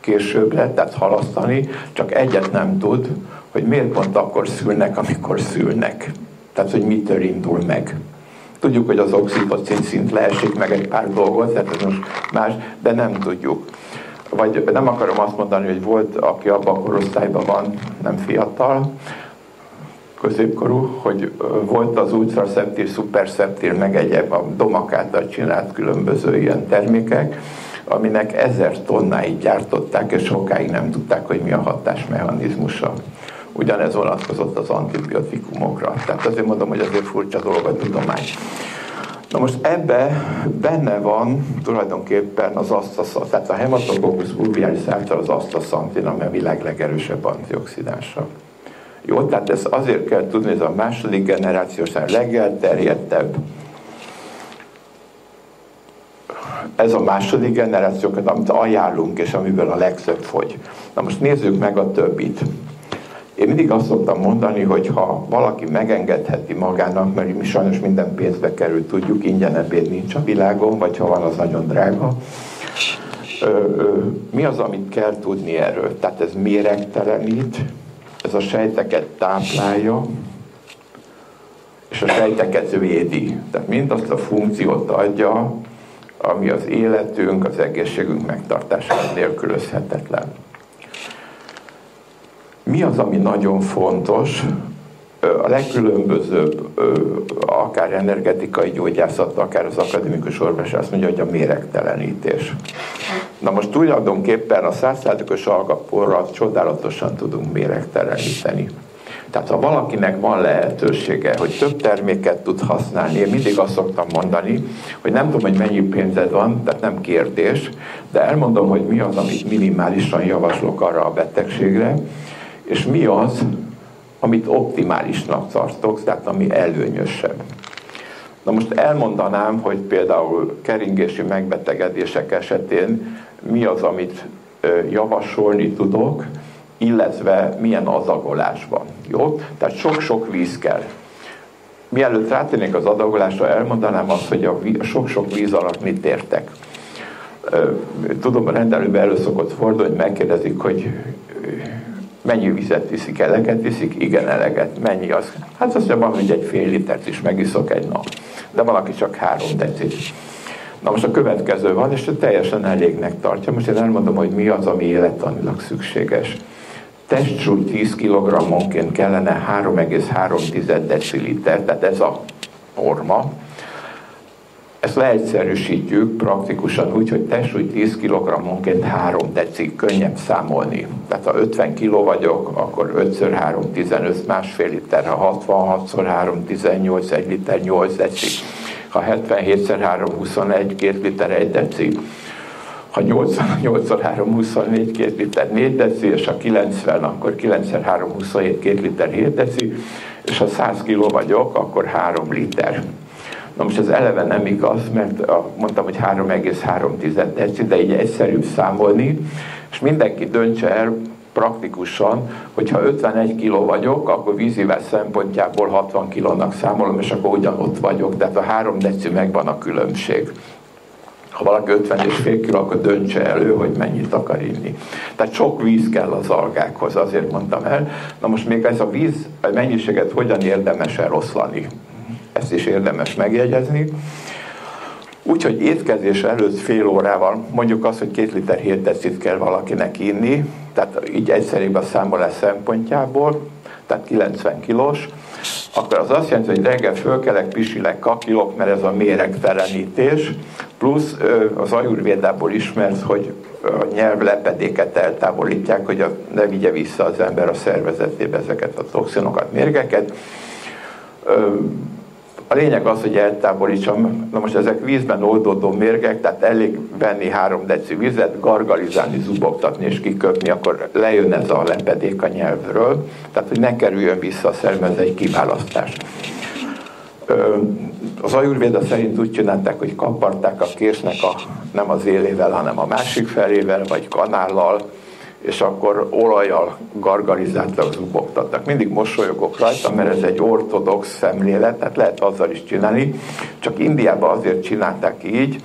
későbbre, tehát halasztani, csak egyet nem tud, hogy miért pont akkor szülnek, amikor szülnek. Tehát, hogy mitől indul meg. Tudjuk, hogy az oxitocin szint leesik meg egy pár dolgot, tehát ez most más, de nem tudjuk. Vagy nem akarom azt mondani, hogy volt, aki abban a korosztályban van, nem fiatal, középkorú, hogy volt az ultraszeptír, szuperszeptír, meg egyéb a domak csinált különböző ilyen termékek, aminek ezer tonnáit gyártották, és sokáig nem tudták, hogy mi a hatásmechanizmusa. Ugyanez vonatkozott az antibiotikumokra. Tehát azért mondom, hogy azért furcsa dolog a tudomány. Na most ebbe benne van tulajdonképpen az asztaszant, tehát a hematococcus bulbialis által az asztaszantin, ami a világ legerősebb antioxidánsa. Jó, tehát ez azért kell tudni, ez a második generációs, a legelterjedtebb ez a második generációkat, amit ajánlunk, és amiből a legtöbb fogy. Na most nézzük meg a többit. Én mindig azt szoktam mondani, hogy ha valaki megengedheti magának, mert mi sajnos minden pénzbe kerül, tudjuk, ingyen ebéd nincs a világon, vagy ha van, az nagyon drága. Ö, ö, mi az, amit kell tudni erről? Tehát ez méregtelenít, ez a sejteket táplálja, és a sejteket védi. Tehát mindazt a funkciót adja, ami az életünk, az egészségünk megtartására nélkülözhetetlen. Mi az, ami nagyon fontos? A legkülönbözőbb, akár energetikai gyógyászat, akár az akadémikus orvos azt mondja, hogy a méregtelenítés. Na most tulajdonképpen a százszázalékos alkaporral csodálatosan tudunk méregteleníteni. Tehát ha valakinek van lehetősége, hogy több terméket tud használni, én mindig azt szoktam mondani, hogy nem tudom, hogy mennyi pénzed van, tehát nem kérdés, de elmondom, hogy mi az, amit minimálisan javaslok arra a betegségre, és mi az, amit optimálisnak tartok, tehát ami előnyösebb. Na most elmondanám, hogy például keringési megbetegedések esetén mi az, amit javasolni tudok, illetve milyen adagolásban. Jó? Tehát sok-sok víz kell. Mielőtt rátérnék az adagolásra, elmondanám azt, hogy a sok-sok víz alatt mit értek. Tudom, a rendelőbe elő szokott fordulni, hogy megkérdezik, hogy mennyi vizet viszik, eleget viszik? Igen, eleget. Mennyi az? Hát azt mondja, hogy egy fél litert is megiszok egy nap. De valaki csak három decit. Na most a következő van, és teljesen elégnek tartja. Most én elmondom, hogy mi az, ami élettanilag szükséges testsúly 10 kg-onként kellene 3,3 deciliter, tehát ez a norma. Ezt leegyszerűsítjük praktikusan úgy, hogy testsúly 10 kg-onként 3 deci, könnyebb számolni. Tehát ha 50 kg vagyok, akkor 5 x 3 15, másfél liter, ha 66 x 3 18, 1 liter 8 deci, ha 77 x 3 21, 2 liter 1 deci, ha 88-3 24 2 liter 4 deci, és ha 90, akkor 9-3 27 2 liter 7 deci, és ha 100 kg vagyok, akkor 3 liter. Na most ez eleve nem igaz, mert mondtam, hogy 3,3 deci, de így egyszerűbb számolni, és mindenki döntse el praktikusan, hogyha 51 kg vagyok, akkor vízivás szempontjából 60 kilónak számolom, és akkor ugyanott vagyok, tehát a 3 deci megvan a különbség ha valaki 50 és fél kg, akkor döntse elő, hogy mennyit akar inni. Tehát sok víz kell az algákhoz, azért mondtam el. Na most még ez a víz a mennyiséget hogyan érdemes eloszlani? Ezt is érdemes megjegyezni. Úgyhogy étkezés előtt fél órával, mondjuk azt, hogy két liter 7 decit kell valakinek inni, tehát így egyszerűbb a számolás szempontjából, tehát 90 kilós, akkor az azt jelenti, hogy reggel fölkelek, pisilek, kakilok, mert ez a méregtelenítés, plusz az ajurvédából ismert, hogy a nyelvlepedéket eltávolítják, hogy a, ne vigye vissza az ember a szervezetébe ezeket a toxinokat, mérgeket. A lényeg az, hogy eltávolítsam, na most ezek vízben oldódó mérgek, tehát elég venni három deci vizet, gargalizálni, zubogtatni és kiköpni, akkor lejön ez a lepedék a nyelvről, tehát hogy ne kerüljön vissza a szerve, egy kiválasztás. Az ajurvéda szerint úgy csinálták, hogy kaparták a késznek a, nem az élével, hanem a másik felével, vagy kanállal, és akkor olajjal gargarizáltak, zubogtattak. Mindig mosolyogok rajta, mert ez egy ortodox szemlélet, tehát lehet azzal is csinálni, csak Indiában azért csinálták így,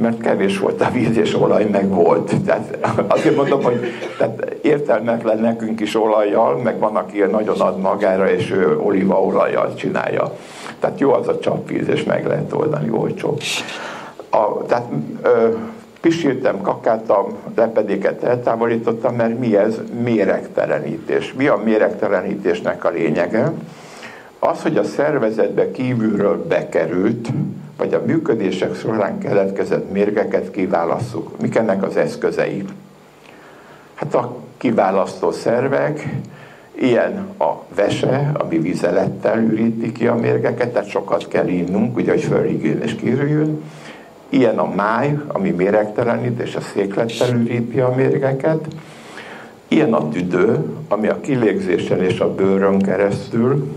mert kevés volt a víz, és olaj meg volt. Tehát azért mondom, hogy tehát értelmetlen nekünk is olajjal, meg van, aki nagyon ad magára, és ő olívaolajjal csinálja. Tehát jó az a csapvíz, és meg lehet oldani olcsó. A, tehát ö, Pisíltem, kakáltam, lepedéket eltávolítottam, mert mi ez? Méregtelenítés. Mi a méregtelenítésnek a lényege? Az, hogy a szervezetbe kívülről bekerült, vagy a működések során keletkezett mérgeket kiválasszuk. Mik ennek az eszközei? Hát a kiválasztó szervek, ilyen a vese, ami vizelettel üríti ki a mérgeket, tehát sokat kell innunk, ugye, hogy fölrigül és kirüljön Ilyen a máj, ami méregtelenít, és a széklettel üríti a mérgeket. Ilyen a tüdő, ami a kilégzésen és a bőrön keresztül,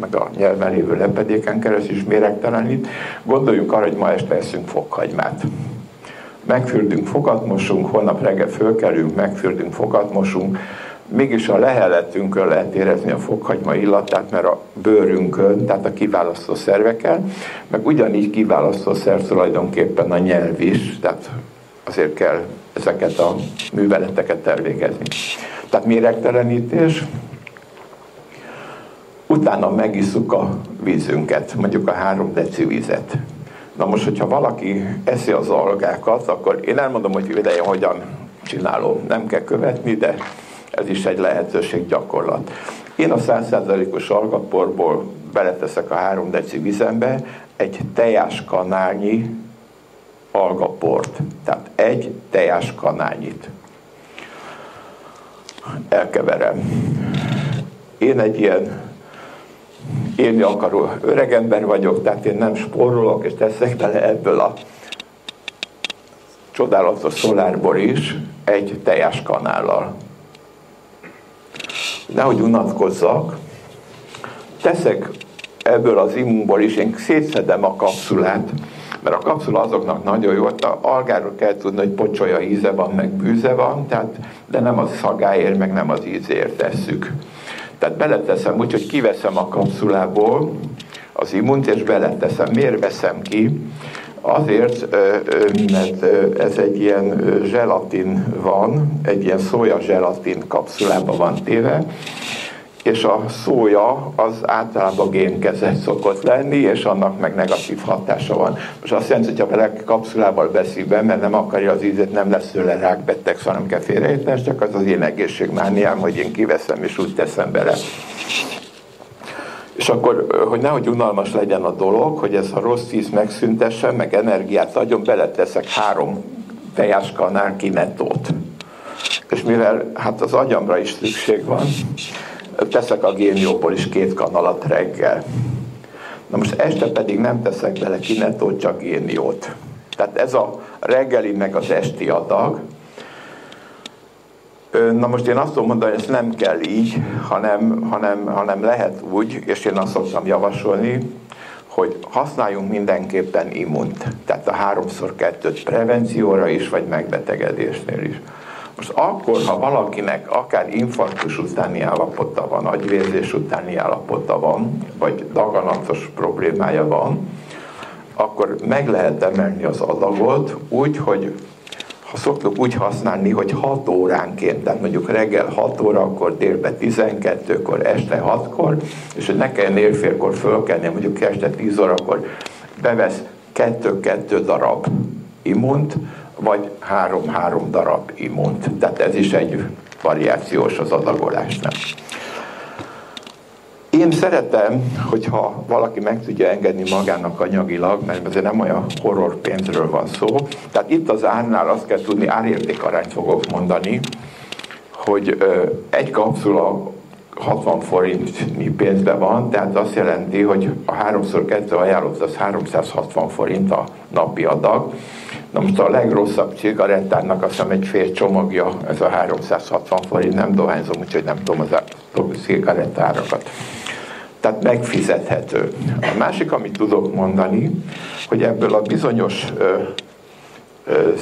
meg a nyelven lévő lepedéken keresztül is méregtelenít. Gondoljunk arra, hogy ma este eszünk fokhagymát. Megfürdünk, fogat mosunk, holnap reggel fölkelünk, megfürdünk, fogat mosunk, mégis a leheletünkön lehet érezni a fokhagyma illatát, mert a bőrünkön, tehát a kiválasztó szerveken, meg ugyanígy kiválasztó szer tulajdonképpen a nyelv is, tehát azért kell ezeket a műveleteket elvégezni. Tehát méregtelenítés, utána megisszuk a vízünket, mondjuk a három deci vizet. Na most, hogyha valaki eszi az algákat, akkor én elmondom, hogy ideje hogyan csinálom. Nem kell követni, de ez is egy lehetőség gyakorlat. Én a 100%-os algaporból beleteszek a 3 deci vizembe egy teás kanálnyi algaport. Tehát egy teás kanálnyit. Elkeverem. Én egy ilyen élni akaró öregember vagyok, tehát én nem spórolok, és teszek bele ebből a csodálatos szolárból is egy teás kanállal nehogy unatkozzak, teszek ebből az immunból is, én szétszedem a kapszulát, mert a kapszula azoknak nagyon jó, a algáról kell tudni, hogy pocsolya íze van, meg bűze van, tehát, de nem az szagáért, meg nem az ízért tesszük. Tehát beleteszem úgy, hogy kiveszem a kapszulából az immunt, és beleteszem. Miért veszem ki? Azért, mert ez egy ilyen zselatin van, egy ilyen szója zselatin kapszulában van téve, és a szója az általában génkezet szokott lenni, és annak meg negatív hatása van. Most azt jelenti, hogy ha vele kapszulával veszi be, mert nem akarja az ízét, nem lesz tőle rákbeteg, hanem kell félrejteni, csak az az én egészségmániám, hogy én kiveszem és úgy teszem bele. És akkor, hogy nehogy unalmas legyen a dolog, hogy ez a rossz íz megszüntessen, meg energiát adjon, beleteszek három tejáskanál kinetót. És mivel hát az agyamra is szükség van, teszek a génióból is két kanalat reggel. Na most este pedig nem teszek bele kinetót, csak géniót. Tehát ez a reggeli meg az esti adag, Na most én azt tudom mondani, hogy ezt nem kell így, hanem, hanem, hanem lehet úgy, és én azt szoktam javasolni, hogy használjunk mindenképpen immunt. Tehát a háromszor kettőt prevencióra is, vagy megbetegedésnél is. Most akkor, ha valakinek akár infarktus utáni állapota van, agyvérzés utáni állapota van, vagy daganatos problémája van, akkor meg lehet emelni az adagot úgy, hogy ha szoktuk úgy használni, hogy 6 óránként, tehát mondjuk reggel 6 óra, akkor délben 12-kor, este 6-kor, és hogy ne kelljen érfélkor fölkelni, mondjuk este 10 órakor bevesz 2-2 darab immunt, vagy 3-3 darab immunt. Tehát ez is egy variációs az adagolásnál. Én szeretem, hogyha valaki meg tudja engedni magának anyagilag, mert ezért nem olyan horror pénzről van szó. Tehát itt az árnál azt kell tudni, árértékarányt fogok mondani, hogy egy kapszula 60 forintnyi pénzben van, tehát azt jelenti, hogy a háromszor kettő ajánlott az 360 forint a napi adag. Na most a legrosszabb cigarettának azt hiszem egy fél csomagja, ez a 360 forint, nem dohányzom, úgyhogy nem tudom az cigarettárakat. Tehát megfizethető. A másik, amit tudok mondani, hogy ebből a bizonyos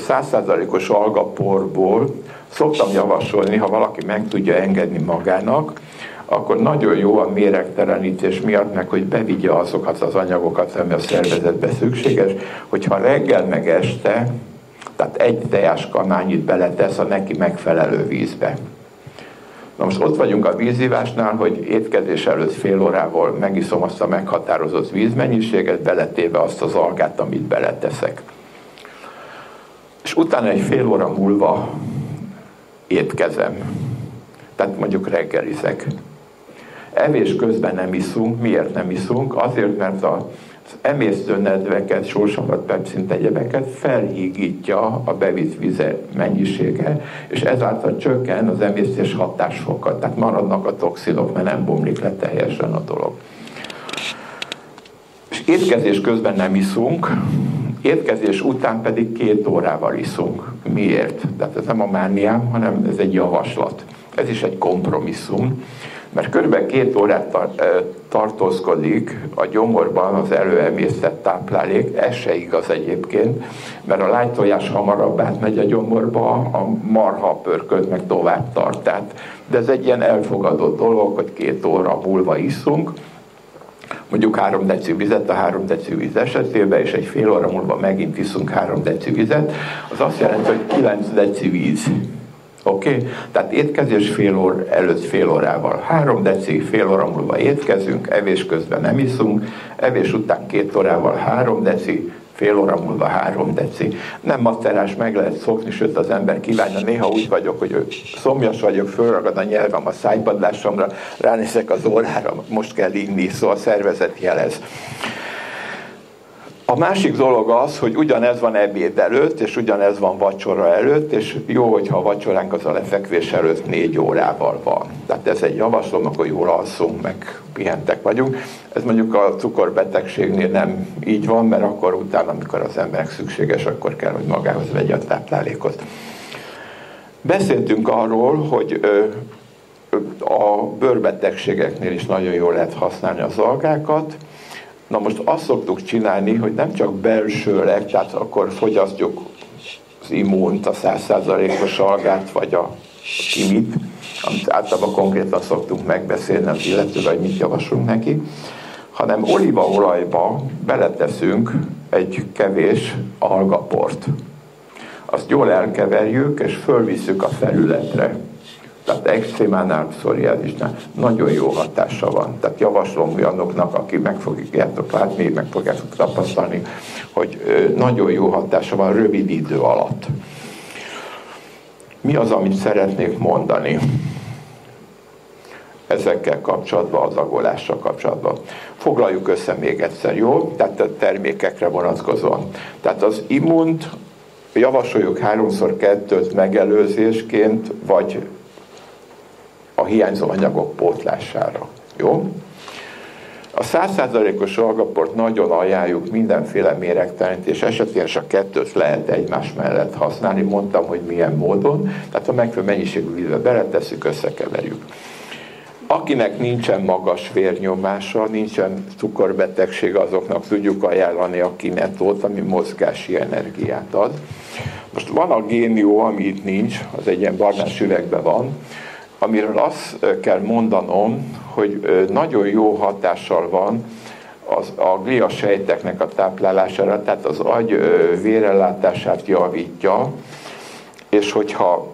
százszázalékos algaporból szoktam javasolni, ha valaki meg tudja engedni magának, akkor nagyon jó a méregtelenítés miatt, meg hogy bevigye azokat az anyagokat, ami a szervezetbe szükséges, hogyha reggel meg este, tehát egy teás kanányit beletesz a neki megfelelő vízbe. Na most ott vagyunk a vízívásnál, hogy étkezés előtt fél órával megiszom azt a meghatározott vízmennyiséget, beletéve azt az algát, amit beleteszek. És utána egy fél óra múlva étkezem. Tehát mondjuk reggelizek. Evés közben nem iszunk. Miért nem iszunk? Azért, mert a az emésztő nedveket, sósavat, pepszint, egyebeket felhígítja a bevitt vize mennyisége, és ezáltal csökken az emésztés hatásfoka, tehát maradnak a toxinok, mert nem bomlik le teljesen a dolog. És étkezés közben nem iszunk, étkezés után pedig két órával iszunk. Miért? Tehát ez nem a mániám, hanem ez egy javaslat. Ez is egy kompromisszum mert körülbelül két órát tartózkodik a gyomorban az előemésztett táplálék, ez se igaz egyébként, mert a lánytojás hamarabb átmegy a gyomorba, a marha pörköd meg tovább tart. Tehát, de ez egy ilyen elfogadott dolog, hogy két óra múlva iszunk, mondjuk 3 deci vizet a 3 deci víz esetében, és egy fél óra múlva megint iszunk 3 deci vizet, az azt jelenti, hogy 9 deci víz Oké? Okay? Tehát étkezés fél óra előtt fél órával. Három deci, fél óra múlva étkezünk, evés közben nem iszunk, evés után két órával három deci, fél óra múlva három deci. Nem macerás, meg lehet szokni, sőt az ember kívánja. Néha úgy vagyok, hogy szomjas vagyok, fölragad a nyelvem a szájpadlásomra, ránézek az órára, most kell inni, szóval a szervezet jelez. A másik dolog az, hogy ugyanez van ebéd előtt, és ugyanez van vacsora előtt, és jó, hogyha a vacsoránk az a lefekvés előtt négy órával van. Tehát ez egy javaslom, akkor jól alszunk, meg pihentek vagyunk. Ez mondjuk a cukorbetegségnél nem így van, mert akkor utána, amikor az emberek szükséges, akkor kell, hogy magához vegye a táplálékot. Beszéltünk arról, hogy a bőrbetegségeknél is nagyon jól lehet használni az algákat, Na most azt szoktuk csinálni, hogy nem csak belsőleg, tehát akkor fogyasztjuk az immunt, a százszázalékos algát, vagy a kimit, amit általában konkrétan szoktunk megbeszélni az illetővel, hogy mit javaslunk neki, hanem olívaolajba beleteszünk egy kevés algaport. Azt jól elkeverjük, és fölvisszük a felületre tehát extrémánál, pszoriázisnál nagyon jó hatása van. Tehát javaslom olyanoknak, aki meg fogjátok látni, meg fogjátok tapasztalni, hogy nagyon jó hatása van rövid idő alatt. Mi az, amit szeretnék mondani ezekkel kapcsolatban, az agolással kapcsolatban? Foglaljuk össze még egyszer, jó? Tehát a termékekre vonatkozóan. Tehát az immunt javasoljuk háromszor kettőt megelőzésként, vagy a hiányzó anyagok pótlására. Jó? A 100%-os algaport nagyon ajánljuk mindenféle méregtelenítés esetén, és a kettőt lehet egymás mellett használni. Mondtam, hogy milyen módon. Tehát a megfelelő mennyiségű vízbe beletesszük, összekeverjük. Akinek nincsen magas vérnyomása, nincsen cukorbetegsége, azoknak tudjuk ajánlani a kinetót, ami mozgási energiát ad. Most van a génió, ami itt nincs, az egy ilyen barnás üvegben van, amiről azt kell mondanom, hogy nagyon jó hatással van az, a glia sejteknek a táplálására, tehát az agy vérellátását javítja, és hogyha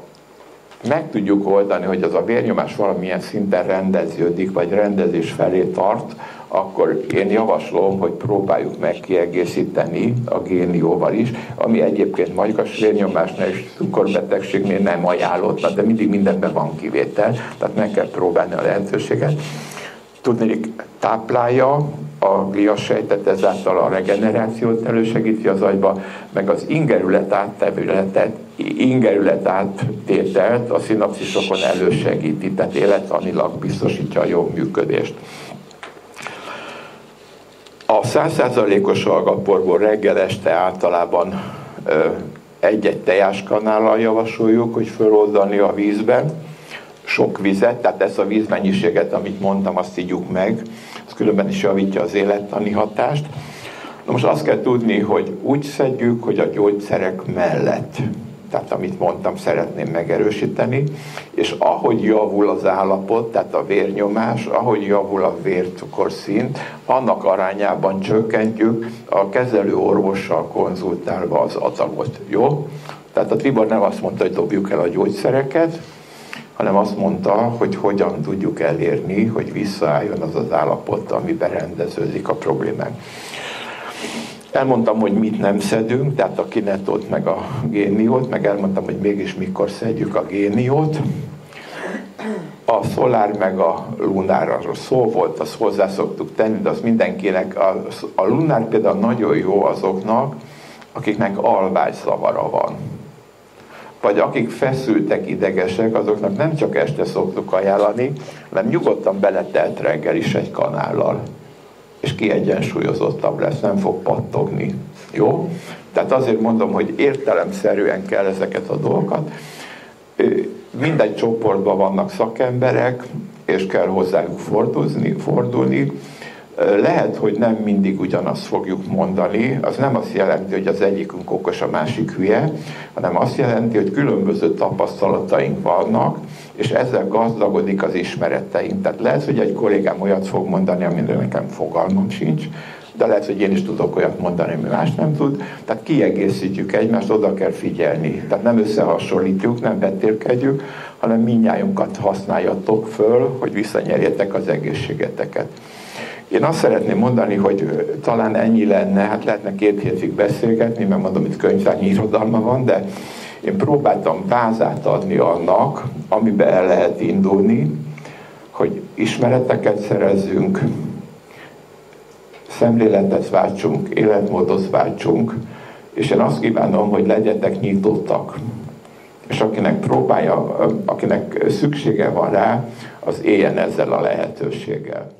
meg tudjuk oldani, hogy az a vérnyomás valamilyen szinten rendeződik, vagy rendezés felé tart, akkor én javaslom, hogy próbáljuk meg kiegészíteni a génióval is, ami egyébként magas vérnyomásnál és cukorbetegségnél nem ajánlott, de mindig mindenben van kivétel, tehát meg kell próbálni a lehetőséget. tudnék táplálja a gliasejtet, ezáltal a regenerációt elősegíti az agyba, meg az ingerület áttevületet, ingerület áttételt a szinapszisokon elősegíti, tehát életanilag biztosítja a jó működést. A 100%-os algaporból reggel este általában egy-egy tejáskanállal javasoljuk, hogy föloldani a vízben, sok vizet, tehát ezt a vízmennyiséget, amit mondtam, azt ígyuk meg, az különben is javítja az élettani hatást. Na most azt kell tudni, hogy úgy szedjük, hogy a gyógyszerek mellett tehát amit mondtam, szeretném megerősíteni, és ahogy javul az állapot, tehát a vérnyomás, ahogy javul a vércukorszint, annak arányában csökkentjük a kezelő orvossal konzultálva az adagot. Jó? Tehát a Tibor nem azt mondta, hogy dobjuk el a gyógyszereket, hanem azt mondta, hogy hogyan tudjuk elérni, hogy visszaálljon az az állapot, amiben rendeződik a problémánk. Elmondtam, hogy mit nem szedünk, tehát a kinetót meg a géniót, meg elmondtam, hogy mégis mikor szedjük a géniót. A szolár meg a lunár, arról szó volt, azt hozzá szoktuk tenni, de az mindenkinek, a, a lunár például nagyon jó azoknak, akiknek alvászavara van. Vagy akik feszültek, idegesek, azoknak nem csak este szoktuk ajánlani, hanem nyugodtan beletelt reggel is egy kanállal és kiegyensúlyozottabb lesz, nem fog pattogni. Jó? Tehát azért mondom, hogy értelemszerűen kell ezeket a dolgokat. Minden csoportban vannak szakemberek, és kell hozzájuk fordulni, fordulni. Lehet, hogy nem mindig ugyanazt fogjuk mondani, az nem azt jelenti, hogy az egyikünk okos, a másik hülye, hanem azt jelenti, hogy különböző tapasztalataink vannak, és ezzel gazdagodik az ismereteink. Tehát lehet, hogy egy kollégám olyat fog mondani, amire nekem fogalmam sincs, de lehet, hogy én is tudok olyat mondani, ami más nem tud. Tehát kiegészítjük egymást, oda kell figyelni. Tehát nem összehasonlítjuk, nem betérkedjük, hanem minnyájunkat használjatok föl, hogy visszanyerjetek az egészségeteket. Én azt szeretném mondani, hogy talán ennyi lenne, hát lehetne két hétig beszélgetni, mert mondom, itt könyvtárnyi irodalma van, de én próbáltam vázát adni annak, amiben el lehet indulni, hogy ismereteket szerezzünk, szemléletet váltsunk, életmódot váltsunk, és én azt kívánom, hogy legyetek nyitottak. És akinek próbálja, akinek szüksége van rá, az éljen ezzel a lehetőséggel.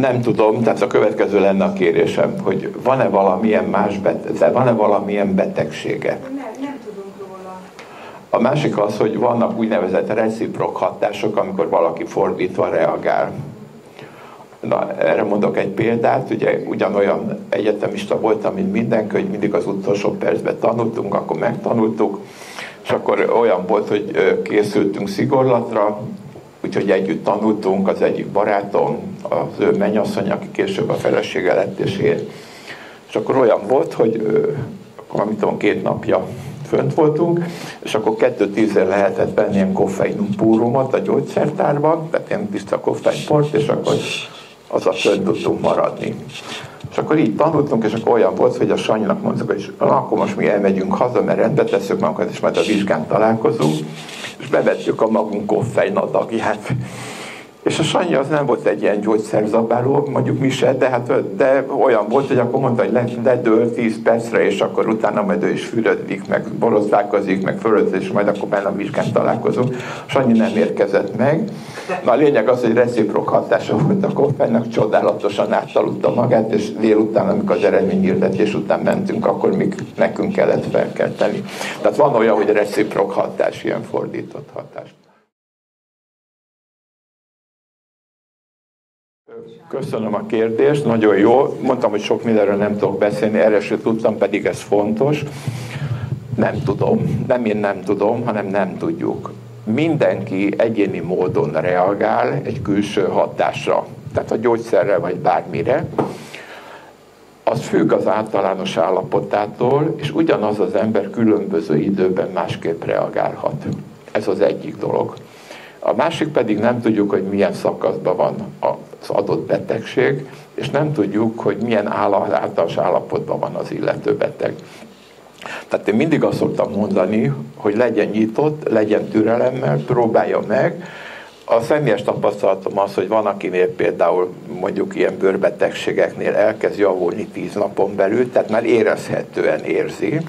Nem tudom, tehát a következő lenne a kérésem, hogy van-e valamilyen más beteg, van-e valamilyen betegsége? Nem, nem tudunk róla. A másik az, hogy vannak úgynevezett reciprok hatások, amikor valaki fordítva reagál. Na, erre mondok egy példát, ugye ugyanolyan egyetemista voltam, mint mindenki, hogy mindig az utolsó percben tanultunk, akkor megtanultuk, és akkor olyan volt, hogy készültünk szigorlatra, úgyhogy együtt tanultunk, az egyik barátom, az ő mennyasszony, aki később a felesége lett, és én. És akkor olyan volt, hogy akkor, amit tudom, két napja fönt voltunk, és akkor kettő tízre lehetett venni ilyen koffeinpúrumot a gyógyszertárban, tehát ilyen tiszta koffeinport, és akkor az a fönt tudtunk maradni. És akkor így tanultunk, és akkor olyan volt, hogy a Sanyinak mondtuk, hogy na, akkor most mi elmegyünk haza, mert rendbe tesszük magunkat, és majd a vizsgán találkozunk, és bevettük a magunk koffein adagját. És a Sanyi az nem volt egy ilyen gyógyszerzabáló, mondjuk mi se, de, hát, de olyan volt, hogy akkor mondta, hogy ledől 10 percre, és akkor utána majd ő is fürödik, meg borozdálkozik, meg fölött, és majd akkor benne a vizsgán találkozunk. Sanyi nem érkezett meg. Na a lényeg az, hogy reciprok hatása volt a koffeinnak, csodálatosan átaludta magát, és délután, amikor az eredményhirdetés után mentünk, akkor még nekünk kellett felkelteni. Tehát van olyan, hogy reciprok hatás, ilyen fordított hatás. Köszönöm a kérdést, nagyon jó. Mondtam, hogy sok mindenről nem tudok beszélni, erre sem tudtam, pedig ez fontos. Nem tudom. Nem én nem tudom, hanem nem tudjuk. Mindenki egyéni módon reagál egy külső hatásra, tehát a gyógyszerre vagy bármire. Az függ az általános állapotától, és ugyanaz az ember különböző időben másképp reagálhat. Ez az egyik dolog. A másik pedig nem tudjuk, hogy milyen szakaszban van az adott betegség, és nem tudjuk, hogy milyen általános állapotban van az illető beteg. Tehát én mindig azt szoktam mondani, hogy legyen nyitott, legyen türelemmel, próbálja meg. A személyes tapasztalatom az, hogy van, akinél például mondjuk ilyen bőrbetegségeknél elkezd javulni tíz napon belül, tehát már érezhetően érzi.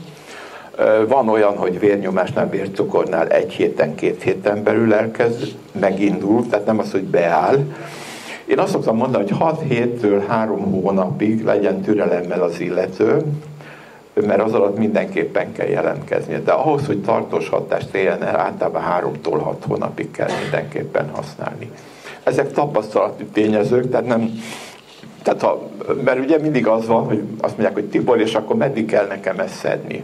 Van olyan, hogy vérnyomásnál, vércukornál egy héten, két héten belül elkezd, megindul, tehát nem az, hogy beáll. Én azt szoktam mondani, hogy 6 héttől 3 hónapig legyen türelemmel az illető, mert az alatt mindenképpen kell jelentkeznie. De ahhoz, hogy tartós hatást éljen el, általában háromtól hat hónapig kell mindenképpen használni. Ezek tapasztalati tényezők, tehát nem, tehát ha, mert ugye mindig az van, hogy azt mondják, hogy Tibor, és akkor meddig kell nekem ezt szedni?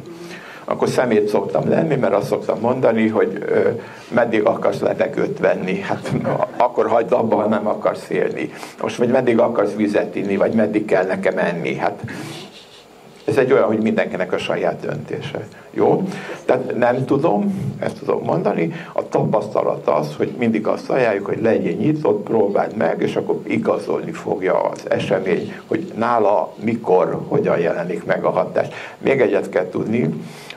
Akkor szemét szoktam lenni, mert azt szoktam mondani, hogy ö, meddig akarsz levegőt venni, hát akkor hagyd abba, ha nem akarsz élni. Most vagy meddig akarsz vizet inni, vagy meddig kell nekem enni, hát ez egy olyan, hogy mindenkinek a saját döntése. Jó? Tehát nem tudom, ezt tudom mondani, a tapasztalat az, hogy mindig azt ajánljuk, hogy legyen nyitott, próbáld meg, és akkor igazolni fogja az esemény, hogy nála mikor, hogyan jelenik meg a hatás. Még egyet kell tudni,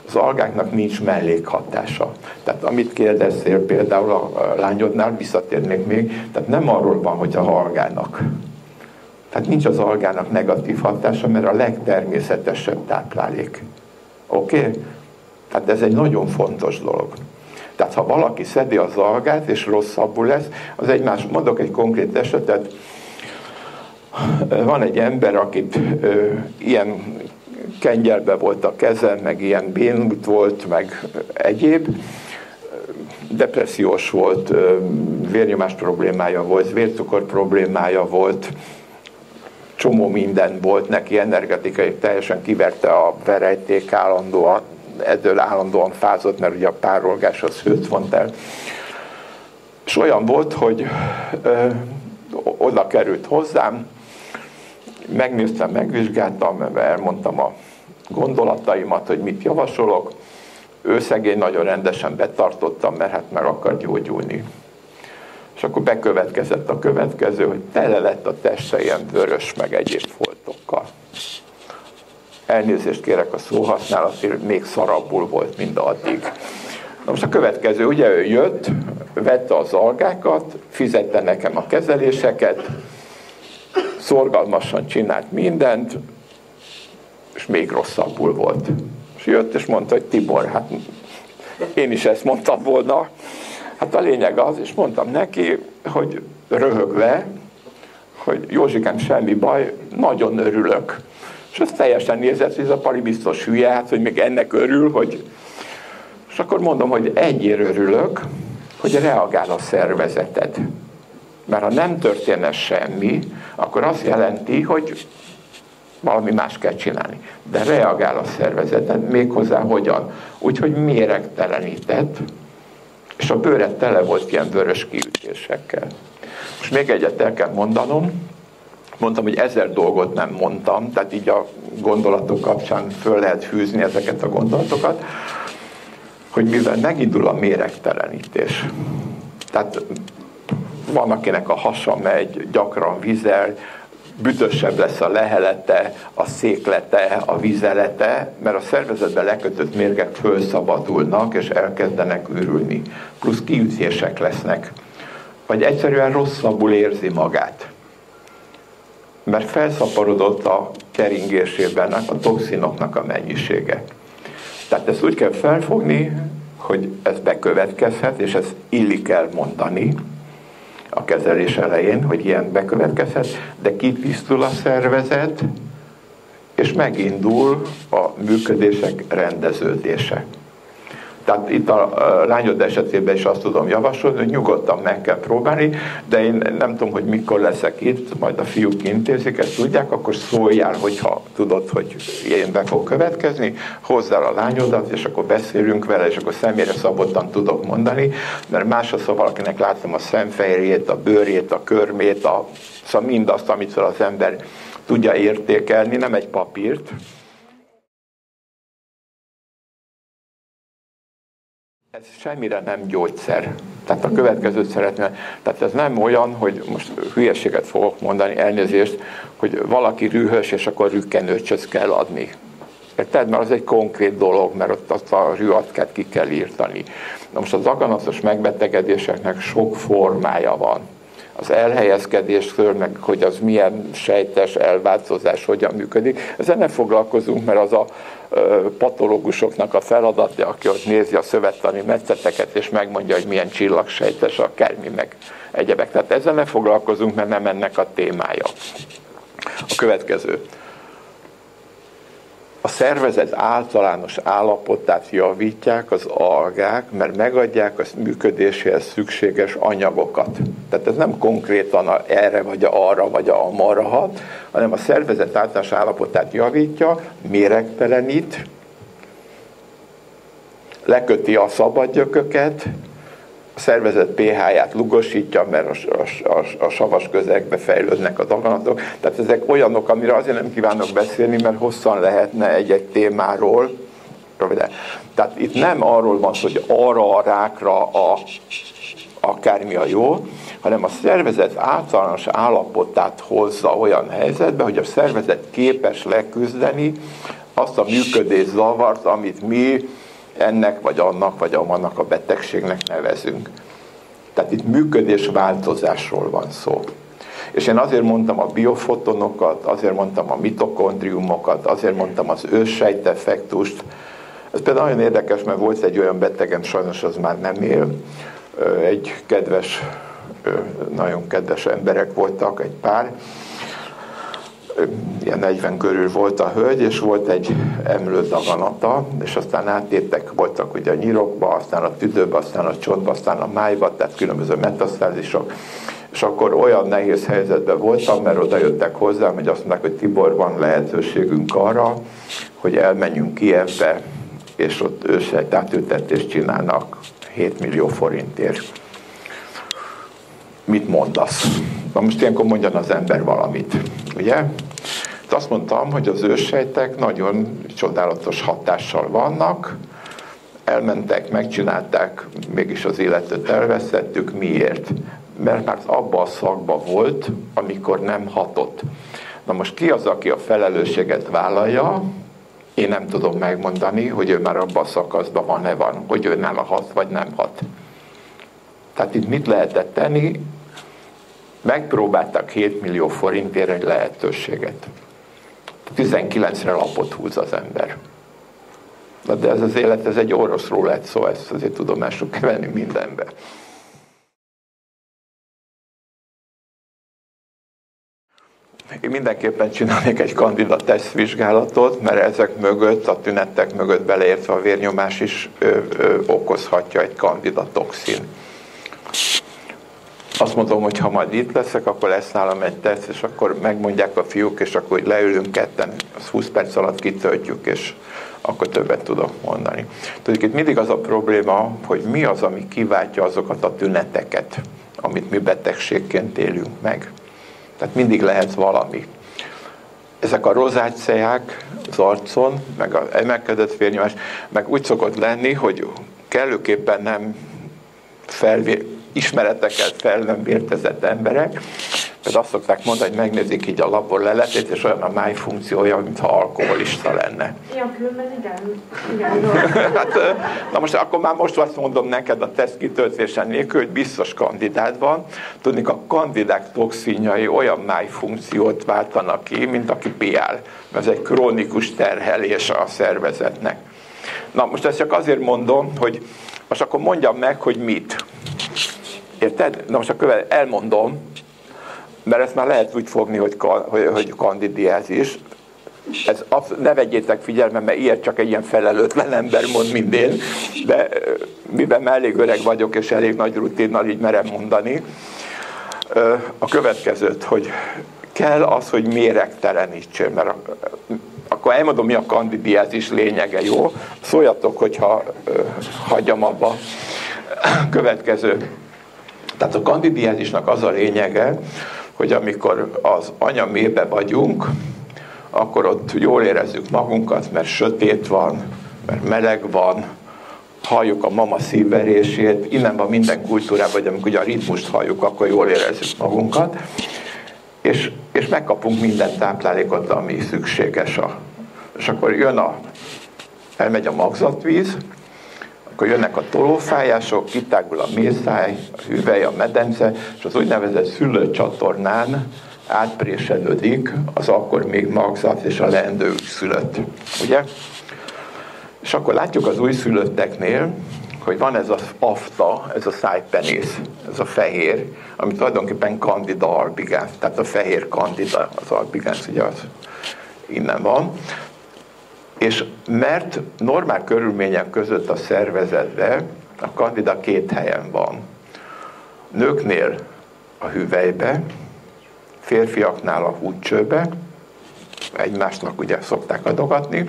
az algáknak nincs mellékhatása. Tehát amit kérdeztél például a lányodnál, visszatérnék még, tehát nem arról van, hogy a algának tehát nincs az algának negatív hatása, mert a legtermészetesebb táplálék. Oké? Okay? Tehát ez egy nagyon fontos dolog. Tehát ha valaki szedi az algát, és rosszabbul lesz, az egy más, mondok egy konkrét esetet, van egy ember, akit ö, ilyen kengyelbe volt a keze, meg ilyen bénult volt, meg egyéb, depressziós volt, vérnyomás problémája volt, vércukor problémája volt, csomó minden volt neki energetikai, teljesen kiverte a verejték állandóan, ebből állandóan fázott, mert ugye a párolgás az hőt vont el. És olyan volt, hogy ö, oda került hozzám, megnéztem, megvizsgáltam, elmondtam a gondolataimat, hogy mit javasolok. Ő szegény nagyon rendesen betartottam, mert hát meg akar gyógyulni. És akkor bekövetkezett a következő, hogy tele lett a teste ilyen vörös, meg egyéb foltokkal. Elnézést kérek a szóhasználatért, még szarabbul volt, mint addig. Na most a következő, ugye ő jött, vette az algákat, fizette nekem a kezeléseket, szorgalmasan csinált mindent, és még rosszabbul volt. És jött, és mondta, hogy Tibor, hát én is ezt mondtam volna, Hát a lényeg az, és mondtam neki, hogy röhögve, hogy Józsikám, semmi baj, nagyon örülök. És az teljesen nézett, hogy ez a pali biztos hülye, hát, hogy még ennek örül, hogy... És akkor mondom, hogy egyért örülök, hogy reagál a szervezeted. Mert ha nem történne semmi, akkor azt jelenti, hogy valami más kell csinálni. De reagál a szervezeted, méghozzá hogyan? Úgyhogy méregtelenített, és a bőre tele volt ilyen vörös kiütésekkel. Most még egyet el kell mondanom, mondtam, hogy ezer dolgot nem mondtam, tehát így a gondolatok kapcsán föl lehet fűzni ezeket a gondolatokat, hogy mivel megindul a méregtelenítés, tehát van, akinek a hasa megy, gyakran vizel, büdösebb lesz a lehelete, a széklete, a vizelete, mert a szervezetben lekötött mérgek fölszabadulnak, és elkezdenek ürülni. Plusz kiütések lesznek. Vagy egyszerűen rosszabbul érzi magát. Mert felszaporodott a keringésében a toxinoknak a mennyisége. Tehát ezt úgy kell felfogni, hogy ez bekövetkezhet, és ezt illik elmondani, a kezelés elején, hogy ilyen bekövetkezhet, de kitisztul a szervezet, és megindul a működések rendeződése. Tehát itt a lányod esetében is azt tudom javasolni, hogy nyugodtan meg kell próbálni, de én nem tudom, hogy mikor leszek itt, majd a fiúk intézik, ezt tudják, akkor szóljál, hogyha tudod, hogy ilyen be fog következni, hozzá a lányodat, és akkor beszélünk vele, és akkor személyre szabottan tudok mondani, mert más az, ha valakinek látom a szemfejrét, a bőrét, a körmét, a, szóval mindazt, amit az ember tudja értékelni, nem egy papírt, Ez semmire nem gyógyszer. Tehát a következőt szeretném. Tehát ez nem olyan, hogy most hülyeséget fogok mondani, elnézést, hogy valaki rühös, és akkor rükkenőcsöt kell adni. Érted? Mert az egy konkrét dolog, mert ott azt a rühatkát ki kell írtani. Na most az daganatos megbetegedéseknek sok formája van. Az elhelyezkedésről, meg hogy az milyen sejtes elváltozás, hogyan működik. Ezzel nem foglalkozunk, mert az a patológusoknak a feladata, aki ott nézi a szövettani metszeteket, és megmondja, hogy milyen csillagsejtes a kermi, meg egyebek. Tehát ezzel ne foglalkozunk, mert nem ennek a témája. A következő a szervezet általános állapotát javítják az algák, mert megadják a működéséhez szükséges anyagokat. Tehát ez nem konkrétan a erre vagy a arra vagy a amarra hat, hanem a szervezet általános állapotát javítja, méregtelenít, leköti a szabadgyököket, szervezet pH-ját lugosítja, mert a, a, a, a savas közegbe fejlődnek a daganatok. Tehát ezek olyanok, amire azért nem kívánok beszélni, mert hosszan lehetne egy-egy témáról. Tehát itt nem arról van szó, hogy arra a rákra a, akármi a jó, hanem a szervezet általános állapotát hozza olyan helyzetbe, hogy a szervezet képes leküzdeni azt a működés zavart, amit mi ennek, vagy annak, vagy annak a betegségnek nevezünk. Tehát itt működés változásról van szó. És én azért mondtam a biofotonokat, azért mondtam a mitokondriumokat, azért mondtam az őssejteffektust. Ez például nagyon érdekes, mert volt egy olyan betegem, sajnos az már nem él, egy kedves, nagyon kedves emberek voltak, egy pár, ilyen 40 körül volt a hölgy, és volt egy emlődaganata, és aztán átértek, voltak ugye a nyirokba, aztán a tüdőbe, aztán a csontba, aztán a májba, tehát különböző metasztázisok, és akkor olyan nehéz helyzetben voltam, mert oda jöttek hozzám, hogy azt mondták, hogy Tibor, van lehetőségünk arra, hogy elmenjünk Kievbe, és ott ősejtátültetést csinálnak 7 millió forintért. Mit mondasz? Na most ilyenkor mondjan az ember valamit, ugye? Azt mondtam, hogy az ősejtek nagyon csodálatos hatással vannak, elmentek, megcsinálták, mégis az életet elveszettük. Miért? Mert már abba a szakba volt, amikor nem hatott. Na most ki az, aki a felelősséget vállalja? Én nem tudom megmondani, hogy ő már abban a szakaszban van-e van, hogy ő nem hat, vagy nem hat. Tehát itt mit lehetett tenni? Megpróbáltak 7 millió forintért egy lehetőséget. 19-re lapot húz az ember. Na de ez az élet, ez egy oroszról lett szó, ezt azért tudomásuk kell venni mindenbe. Én mindenképpen csinálnék egy kandida tesztvizsgálatot, mert ezek mögött, a tünetek mögött beleértve a vérnyomás is ö, ö, okozhatja egy kandida toxin azt mondom, hogy ha majd itt leszek, akkor lesz nálam egy teszt, és akkor megmondják a fiúk, és akkor leülünk ketten, az 20 perc alatt kitöltjük, és akkor többet tudok mondani. Tudjuk, itt mindig az a probléma, hogy mi az, ami kiváltja azokat a tüneteket, amit mi betegségként élünk meg. Tehát mindig lehet valami. Ezek a rozáceák az arcon, meg az emelkedett vérnyomás, meg úgy szokott lenni, hogy kellőképpen nem felvé, ismereteket fel nem vértezett emberek, mert azt szokták mondani, hogy megnézik így a labor leletét, és olyan a máj funkciója, mintha alkoholista lenne. Ja, különben igen. igen hát, na most akkor már most azt mondom neked a teszt kitöltésen nélkül, hogy biztos kandidát van. Tudni, a kandidák toxinjai olyan máj funkciót váltanak ki, mint aki piál. Ez egy krónikus terhelés a szervezetnek. Na most ezt csak azért mondom, hogy most akkor mondjam meg, hogy mit. Érted? Na most a követ, elmondom, mert ezt már lehet úgy fogni, hogy, hogy, hogy kandidiázis. Ez az, ne vegyétek figyelme, mert ilyet csak egy ilyen felelőtlen ember mond, mint én, de mivel már elég öreg vagyok, és elég nagy rutinnal így merem mondani, a következőt, hogy kell az, hogy méregtelenítsél, mert akkor elmondom, mi a kandidiázis lényege, jó? Szóljatok, hogyha hagyjam abba. Következő tehát a kandidiázisnak az a lényege, hogy amikor az anyamébe vagyunk, akkor ott jól érezzük magunkat, mert sötét van, mert meleg van, halljuk a mama szívverését, innen van minden kultúrában, hogy amikor ugye a ritmust halljuk, akkor jól érezzük magunkat, és, és megkapunk minden táplálékot, ami szükséges. A, és akkor jön a, elmegy a magzatvíz, akkor jönnek a tolófájások, kitágul a mészáj, a hüvely, a medence, és az úgynevezett szülőcsatornán átpréselődik az akkor még magzat és a leendő szülött. Ugye? És akkor látjuk az újszülötteknél, hogy van ez az afta, ez a szájpenész, ez a fehér, ami tulajdonképpen candida albigans, tehát a fehér candida, az albigans, ugye az innen van. És mert normál körülmények között a szervezetben a kandida két helyen van. Nőknél a hüvelybe, férfiaknál a húgycsőbe, egymásnak ugye szokták adogatni,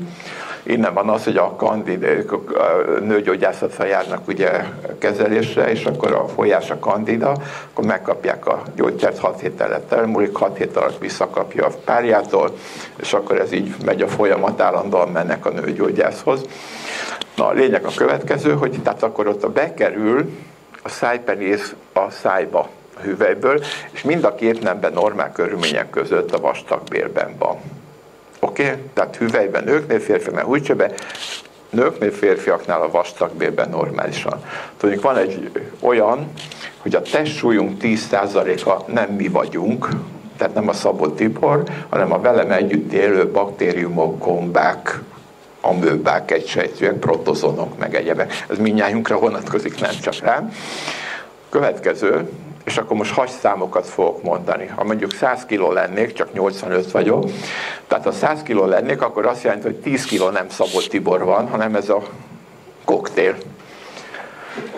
Innen van az, hogy a kandidák, a nőgyógyászatra járnak ugye kezelésre, és akkor a folyás a kandida, akkor megkapják a gyógyszert 6 hét alatt elmúlik, 6 hét alatt visszakapja a párjától, és akkor ez így megy a folyamat, állandóan mennek a nőgyógyászhoz. Na, a lényeg a következő, hogy tehát akkor ott a bekerül a szájpenész a szájba, a hüvelyből, és mind a két nemben normál körülmények között a vastagbélben van. Oké? Okay? Tehát hüvelyben nőknél, férfiaknál húgycsőben, nőknél, férfiaknál a vastagbélben normálisan. Tudjuk, van egy olyan, hogy a testsúlyunk 10%-a nem mi vagyunk, tehát nem a Szabó Tibor, hanem a velem együtt élő baktériumok, gombák, amőbák, egysejtűek, protozonok, meg egyebek. Ez mindnyájunkra vonatkozik, nem csak rám. Következő, és akkor most hagy számokat fogok mondani. Ha mondjuk 100 kg lennék, csak 85 vagyok, tehát ha 100 kg lennék, akkor azt jelenti, hogy 10 kg nem Szabó Tibor van, hanem ez a koktél.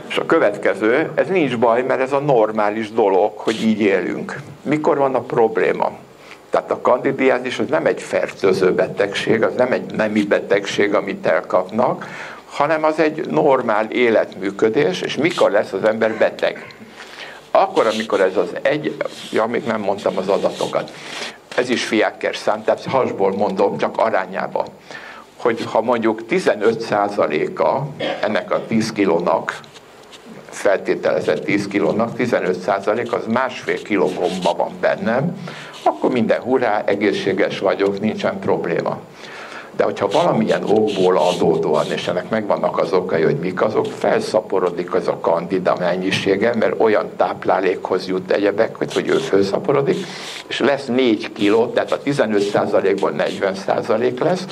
És a következő, ez nincs baj, mert ez a normális dolog, hogy így élünk. Mikor van a probléma? Tehát a kandidiázis az nem egy fertőző betegség, az nem egy nemi betegség, amit elkapnak, hanem az egy normál életműködés, és mikor lesz az ember beteg? Akkor, amikor ez az egy, ja, még nem mondtam az adatokat, ez is fiákker szám, tehát hasból mondom, csak arányában, hogy ha mondjuk 15%-a ennek a 10 kilónak, feltételezett 10 kilónak, 15% az másfél kiló gomba van bennem, akkor minden hurrá, egészséges vagyok, nincsen probléma. De hogyha valamilyen okból adódóan, és ennek megvannak az okai, hogy mik azok, felszaporodik az a kandida mennyisége, mert olyan táplálékhoz jut egyebek, hogy, ő felszaporodik, és lesz 4 kiló, tehát a 15%-ból 40% lesz,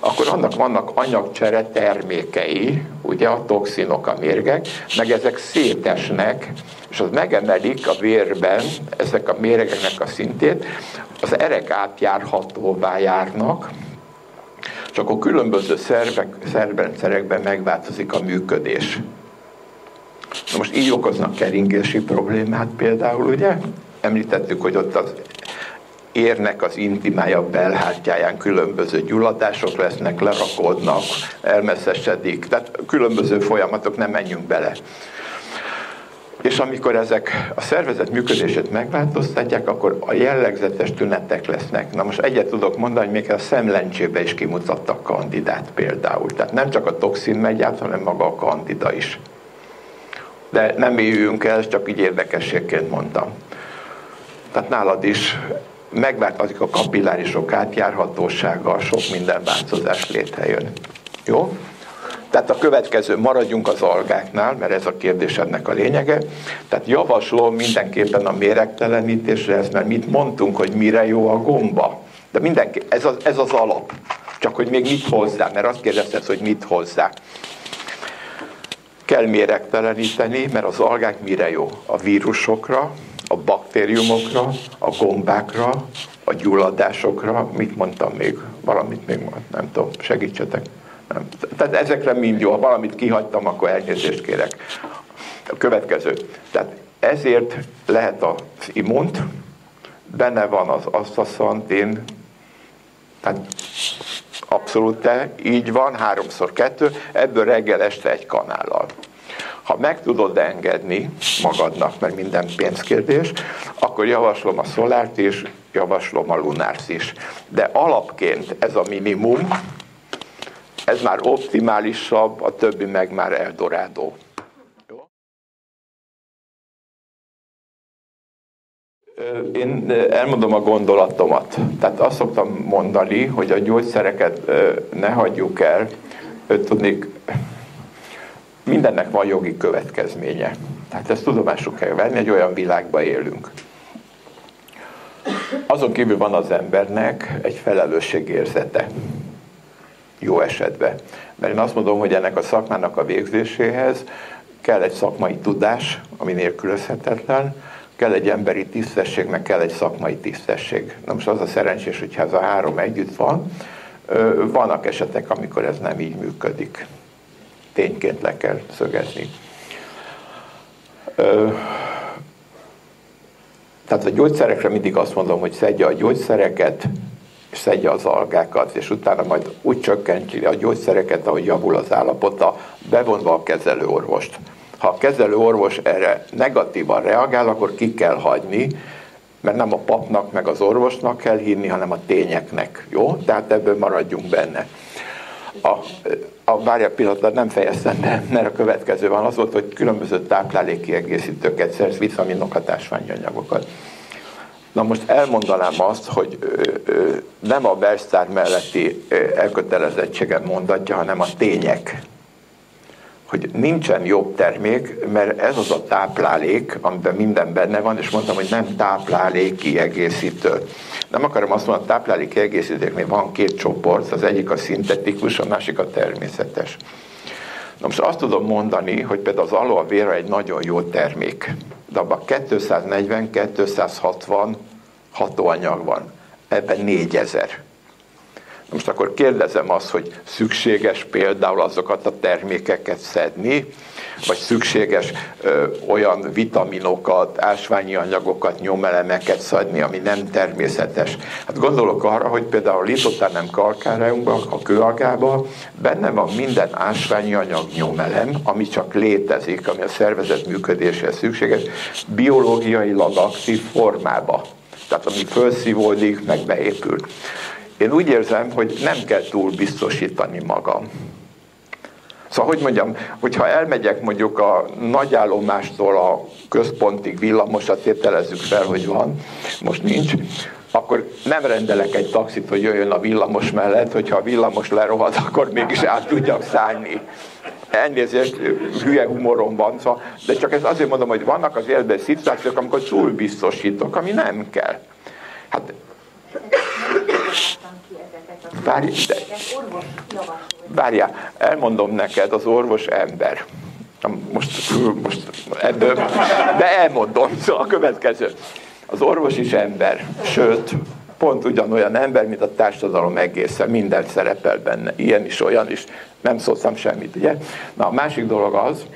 akkor annak vannak anyagcsere termékei, ugye a toxinok, a mérgek, meg ezek szétesnek, és az megemelik a vérben ezek a méregeknek a szintét, az erek átjárhatóvá járnak, és akkor különböző szervek, szervrendszerekben megváltozik a működés. Na most így okoznak keringési problémát például, ugye? Említettük, hogy ott az érnek az intimája belhártyáján különböző gyulladások lesznek, lerakodnak, elmeszesedik, tehát különböző folyamatok, nem menjünk bele. És amikor ezek a szervezet működését megváltoztatják, akkor a jellegzetes tünetek lesznek. Na most egyet tudok mondani, hogy még a szemlencsébe is kimutattak kandidát például. Tehát nem csak a toxin megy át, hanem maga a kandida is. De nem éljünk el, csak így érdekességként mondtam. Tehát nálad is megváltozik a kapillárisok átjárhatósága, sok minden változás létrejön. Jó? Tehát a következő, maradjunk az algáknál, mert ez a kérdés ennek a lényege. Tehát javaslom mindenképpen a méregtelenítésre, ez, mert mit mondtunk, hogy mire jó a gomba. De mindenki, ez az, ez az alap. Csak hogy még mit hozzá, mert azt kérdezted, hogy mit hozzá. Kell méregteleníteni, mert az algák mire jó? A vírusokra, a baktériumokra, a gombákra, a gyulladásokra, mit mondtam még? Valamit még nem tudom, segítsetek. Tehát ezekre mind jó. Ha valamit kihagytam, akkor elnézést kérek. A következő. Tehát ezért lehet az immunt, benne van az asztaszantin, tehát abszolút te, így van, háromszor kettő, ebből reggel este egy kanállal. Ha meg tudod engedni magadnak, mert minden pénzkérdés, akkor javaslom a szolárt is, javaslom a lunársz is. De alapként ez a minimum, ez már optimálisabb, a többi meg már Eldorádó. Én elmondom a gondolatomat. Tehát azt szoktam mondani, hogy a gyógyszereket ne hagyjuk el. Tudnék, mindennek van jogi következménye. Tehát ezt tudomásul kell venni, egy olyan világban élünk. Azon kívül van az embernek egy felelősségérzete. Jó esetben. Mert én azt mondom, hogy ennek a szakmának a végzéséhez kell egy szakmai tudás, ami nélkülözhetetlen, kell egy emberi tisztesség, meg kell egy szakmai tisztesség. Na most az a szerencsés, hogyha ez a három együtt van, vannak esetek, amikor ez nem így működik. Tényként le kell szögezni. Tehát a gyógyszerekre mindig azt mondom, hogy szedje a gyógyszereket, szedje az algákat, és utána majd úgy csökkenti a gyógyszereket, ahogy javul az állapota, bevonva a kezelőorvost. Ha a kezelőorvos erre negatívan reagál, akkor ki kell hagyni, mert nem a papnak meg az orvosnak kell hinni, hanem a tényeknek. Jó? Tehát ebből maradjunk benne. A, a várja pillanatban nem fejeztem be, mert a következő van az volt, hogy különböző táplálékkiegészítőket szerz, vitaminokat, ásványanyagokat. Na most elmondanám azt, hogy nem a Belsztár melletti elkötelezettségem mondatja, hanem a tények hogy nincsen jobb termék, mert ez az a táplálék, amiben minden benne van, és mondtam, hogy nem táplálék kiegészítő. Nem akarom azt mondani, a táplálék kiegészítőknél van két csoport, az egyik a szintetikus, a másik a természetes. Na most azt tudom mondani, hogy például az aloe vera egy nagyon jó termék, de abban 240-260 hatóanyag van, ebben 4000. Most akkor kérdezem azt, hogy szükséges például azokat a termékeket szedni, vagy szükséges ö, olyan vitaminokat, ásványi anyagokat, nyomelemeket szedni, ami nem természetes. Hát gondolok arra, hogy például a litotánem kalkáriumban, a kőagában benne van minden ásványi anyag nyomelem, ami csak létezik, ami a szervezet működéshez szükséges, biológiailag aktív formába. Tehát ami felszívódik, meg beépül én úgy érzem, hogy nem kell túl biztosítani magam. Szóval, hogy mondjam, hogyha elmegyek mondjuk a nagyállomástól a központig villamosat tételezzük fel, hogy van, most nincs, akkor nem rendelek egy taxit, hogy jöjjön a villamos mellett, hogyha a villamos lerohad, akkor mégis át tudjak szállni. Elnézést, hülye humorom van, szóval, de csak ezt azért mondom, hogy vannak az életben szituációk, amikor túl biztosítok, ami nem kell. Hát Várj, de, várjál, elmondom neked, az orvos ember. Most, most ebből, de elmondom, szóval a következő. Az orvos is ember, sőt, pont ugyanolyan ember, mint a társadalom egészen, minden szerepel benne, ilyen is, olyan is, nem szóltam semmit, ugye? Na, a másik dolog az,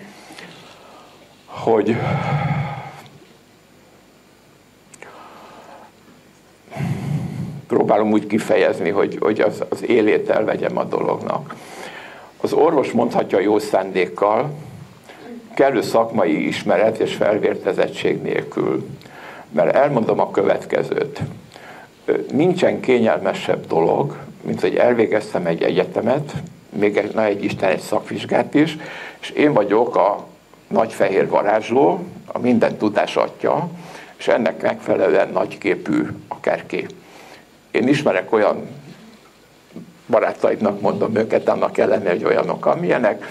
hogy próbálom úgy kifejezni, hogy, hogy az, az élét elvegyem a dolognak. Az orvos mondhatja jó szándékkal, kellő szakmai ismeret és felvértezettség nélkül. Mert elmondom a következőt. Nincsen kényelmesebb dolog, mint hogy elvégeztem egy egyetemet, még egy, na egy Isten egy szakvizsgát is, és én vagyok a nagy fehér varázsló, a minden tudás atya, és ennek megfelelően nagyképű akárki. Én ismerek olyan barátaimnak mondom őket, annak ellenére, hogy olyanok, amilyenek,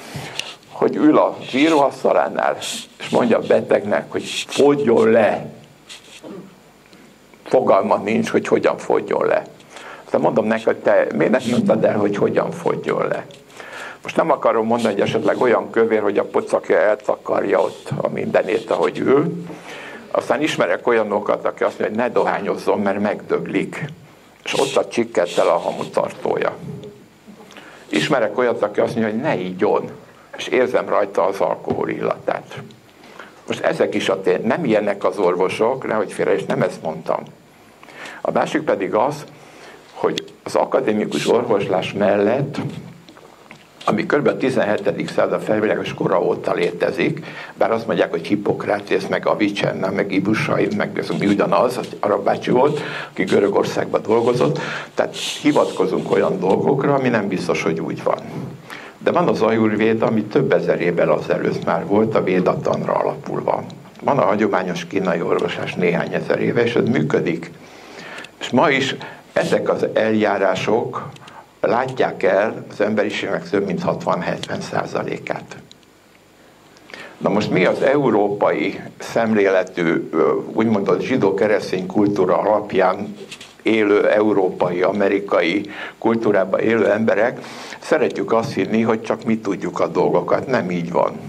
hogy ül a íróasztalánál, és mondja a betegnek, hogy fogjon le. Fogalma nincs, hogy hogyan fogjon le. Aztán mondom neki, hogy te miért nem mondtad el, hogy hogyan fogjon le. Most nem akarom mondani, hogy esetleg olyan kövér, hogy a pocakja eltakarja ott a mindenét, ahogy ül. Aztán ismerek olyanokat, aki azt mondja, hogy ne dohányozzon, mert megdöglik és ott a csikkettel a hamutartója. Ismerek olyat, aki azt mondja, hogy ne ígyon, és érzem rajta az alkohol illatát. Most ezek is a tény, nem ilyenek az orvosok, nehogy félre, és nem ezt mondtam. A másik pedig az, hogy az akadémikus orvoslás mellett ami kb. a 17. század felvilágos kora óta létezik, bár azt mondják, hogy Hippokrátész, meg Avicenna, meg Ibusain, meg ez mi ugyanaz, az arab bácsi volt, aki Görögországban dolgozott, tehát hivatkozunk olyan dolgokra, ami nem biztos, hogy úgy van. De van az ajurvéd, ami több ezer évvel azelőtt már volt a védatanra alapulva. Van a hagyományos kínai orvosás néhány ezer éve, és ez működik. És ma is ezek az eljárások látják el az emberiségnek több mint 60-70 százalékát. Na most mi az európai szemléletű, úgymond a zsidó-keresztény kultúra alapján élő európai, amerikai kultúrában élő emberek, szeretjük azt hinni, hogy csak mi tudjuk a dolgokat. Nem így van.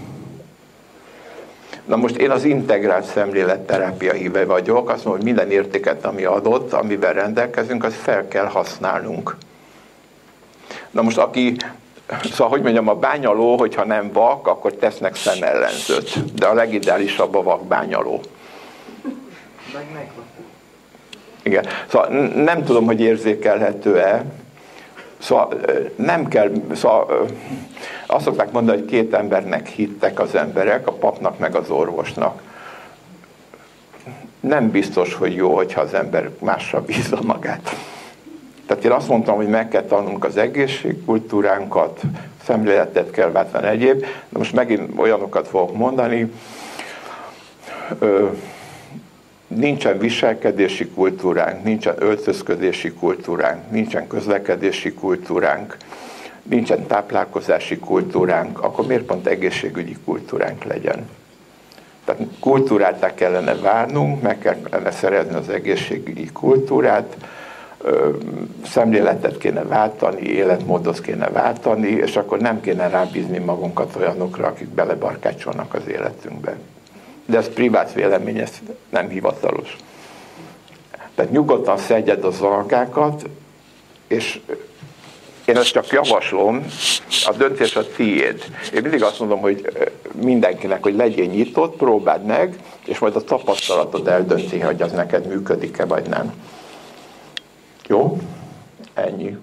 Na most én az integrált szemléletterápia híve vagyok, azt mondom, hogy minden értéket, ami adott, amivel rendelkezünk, azt fel kell használnunk. Na most aki, szóval hogy mondjam, a bányaló, hogyha nem vak, akkor tesznek szemellenzőt, de a legideálisabb a vak bányaló. Igen. Szóval nem tudom, hogy érzékelhető-e. Szóval nem kell, szóval azt szokták mondani, hogy két embernek hittek az emberek, a papnak meg az orvosnak. Nem biztos, hogy jó, hogyha az ember másra bízza magát. Tehát én azt mondtam, hogy meg kell tanulnunk az egészségkultúránkat, szemléletet kell váltani egyéb, de most megint olyanokat fogok mondani, nincsen viselkedési kultúránk, nincsen öltözködési kultúránk, nincsen közlekedési kultúránk, nincsen táplálkozási kultúránk, akkor miért pont egészségügyi kultúránk legyen? Tehát kultúrát kellene várnunk, meg kellene szerezni az egészségügyi kultúrát, szemléletet kéne váltani, életmódot kéne váltani, és akkor nem kéne rábízni magunkat olyanokra, akik belebarkácsolnak az életünkbe de ez privát vélemény, ez nem hivatalos. Tehát nyugodtan szedjed az algákat, és én ezt csak javaslom, a döntés a tiéd. Én mindig azt mondom, hogy mindenkinek, hogy legyél nyitott, próbáld meg, és majd a tapasztalatod eldönti, hogy az neked működik-e, vagy nem. Jó? Ennyi.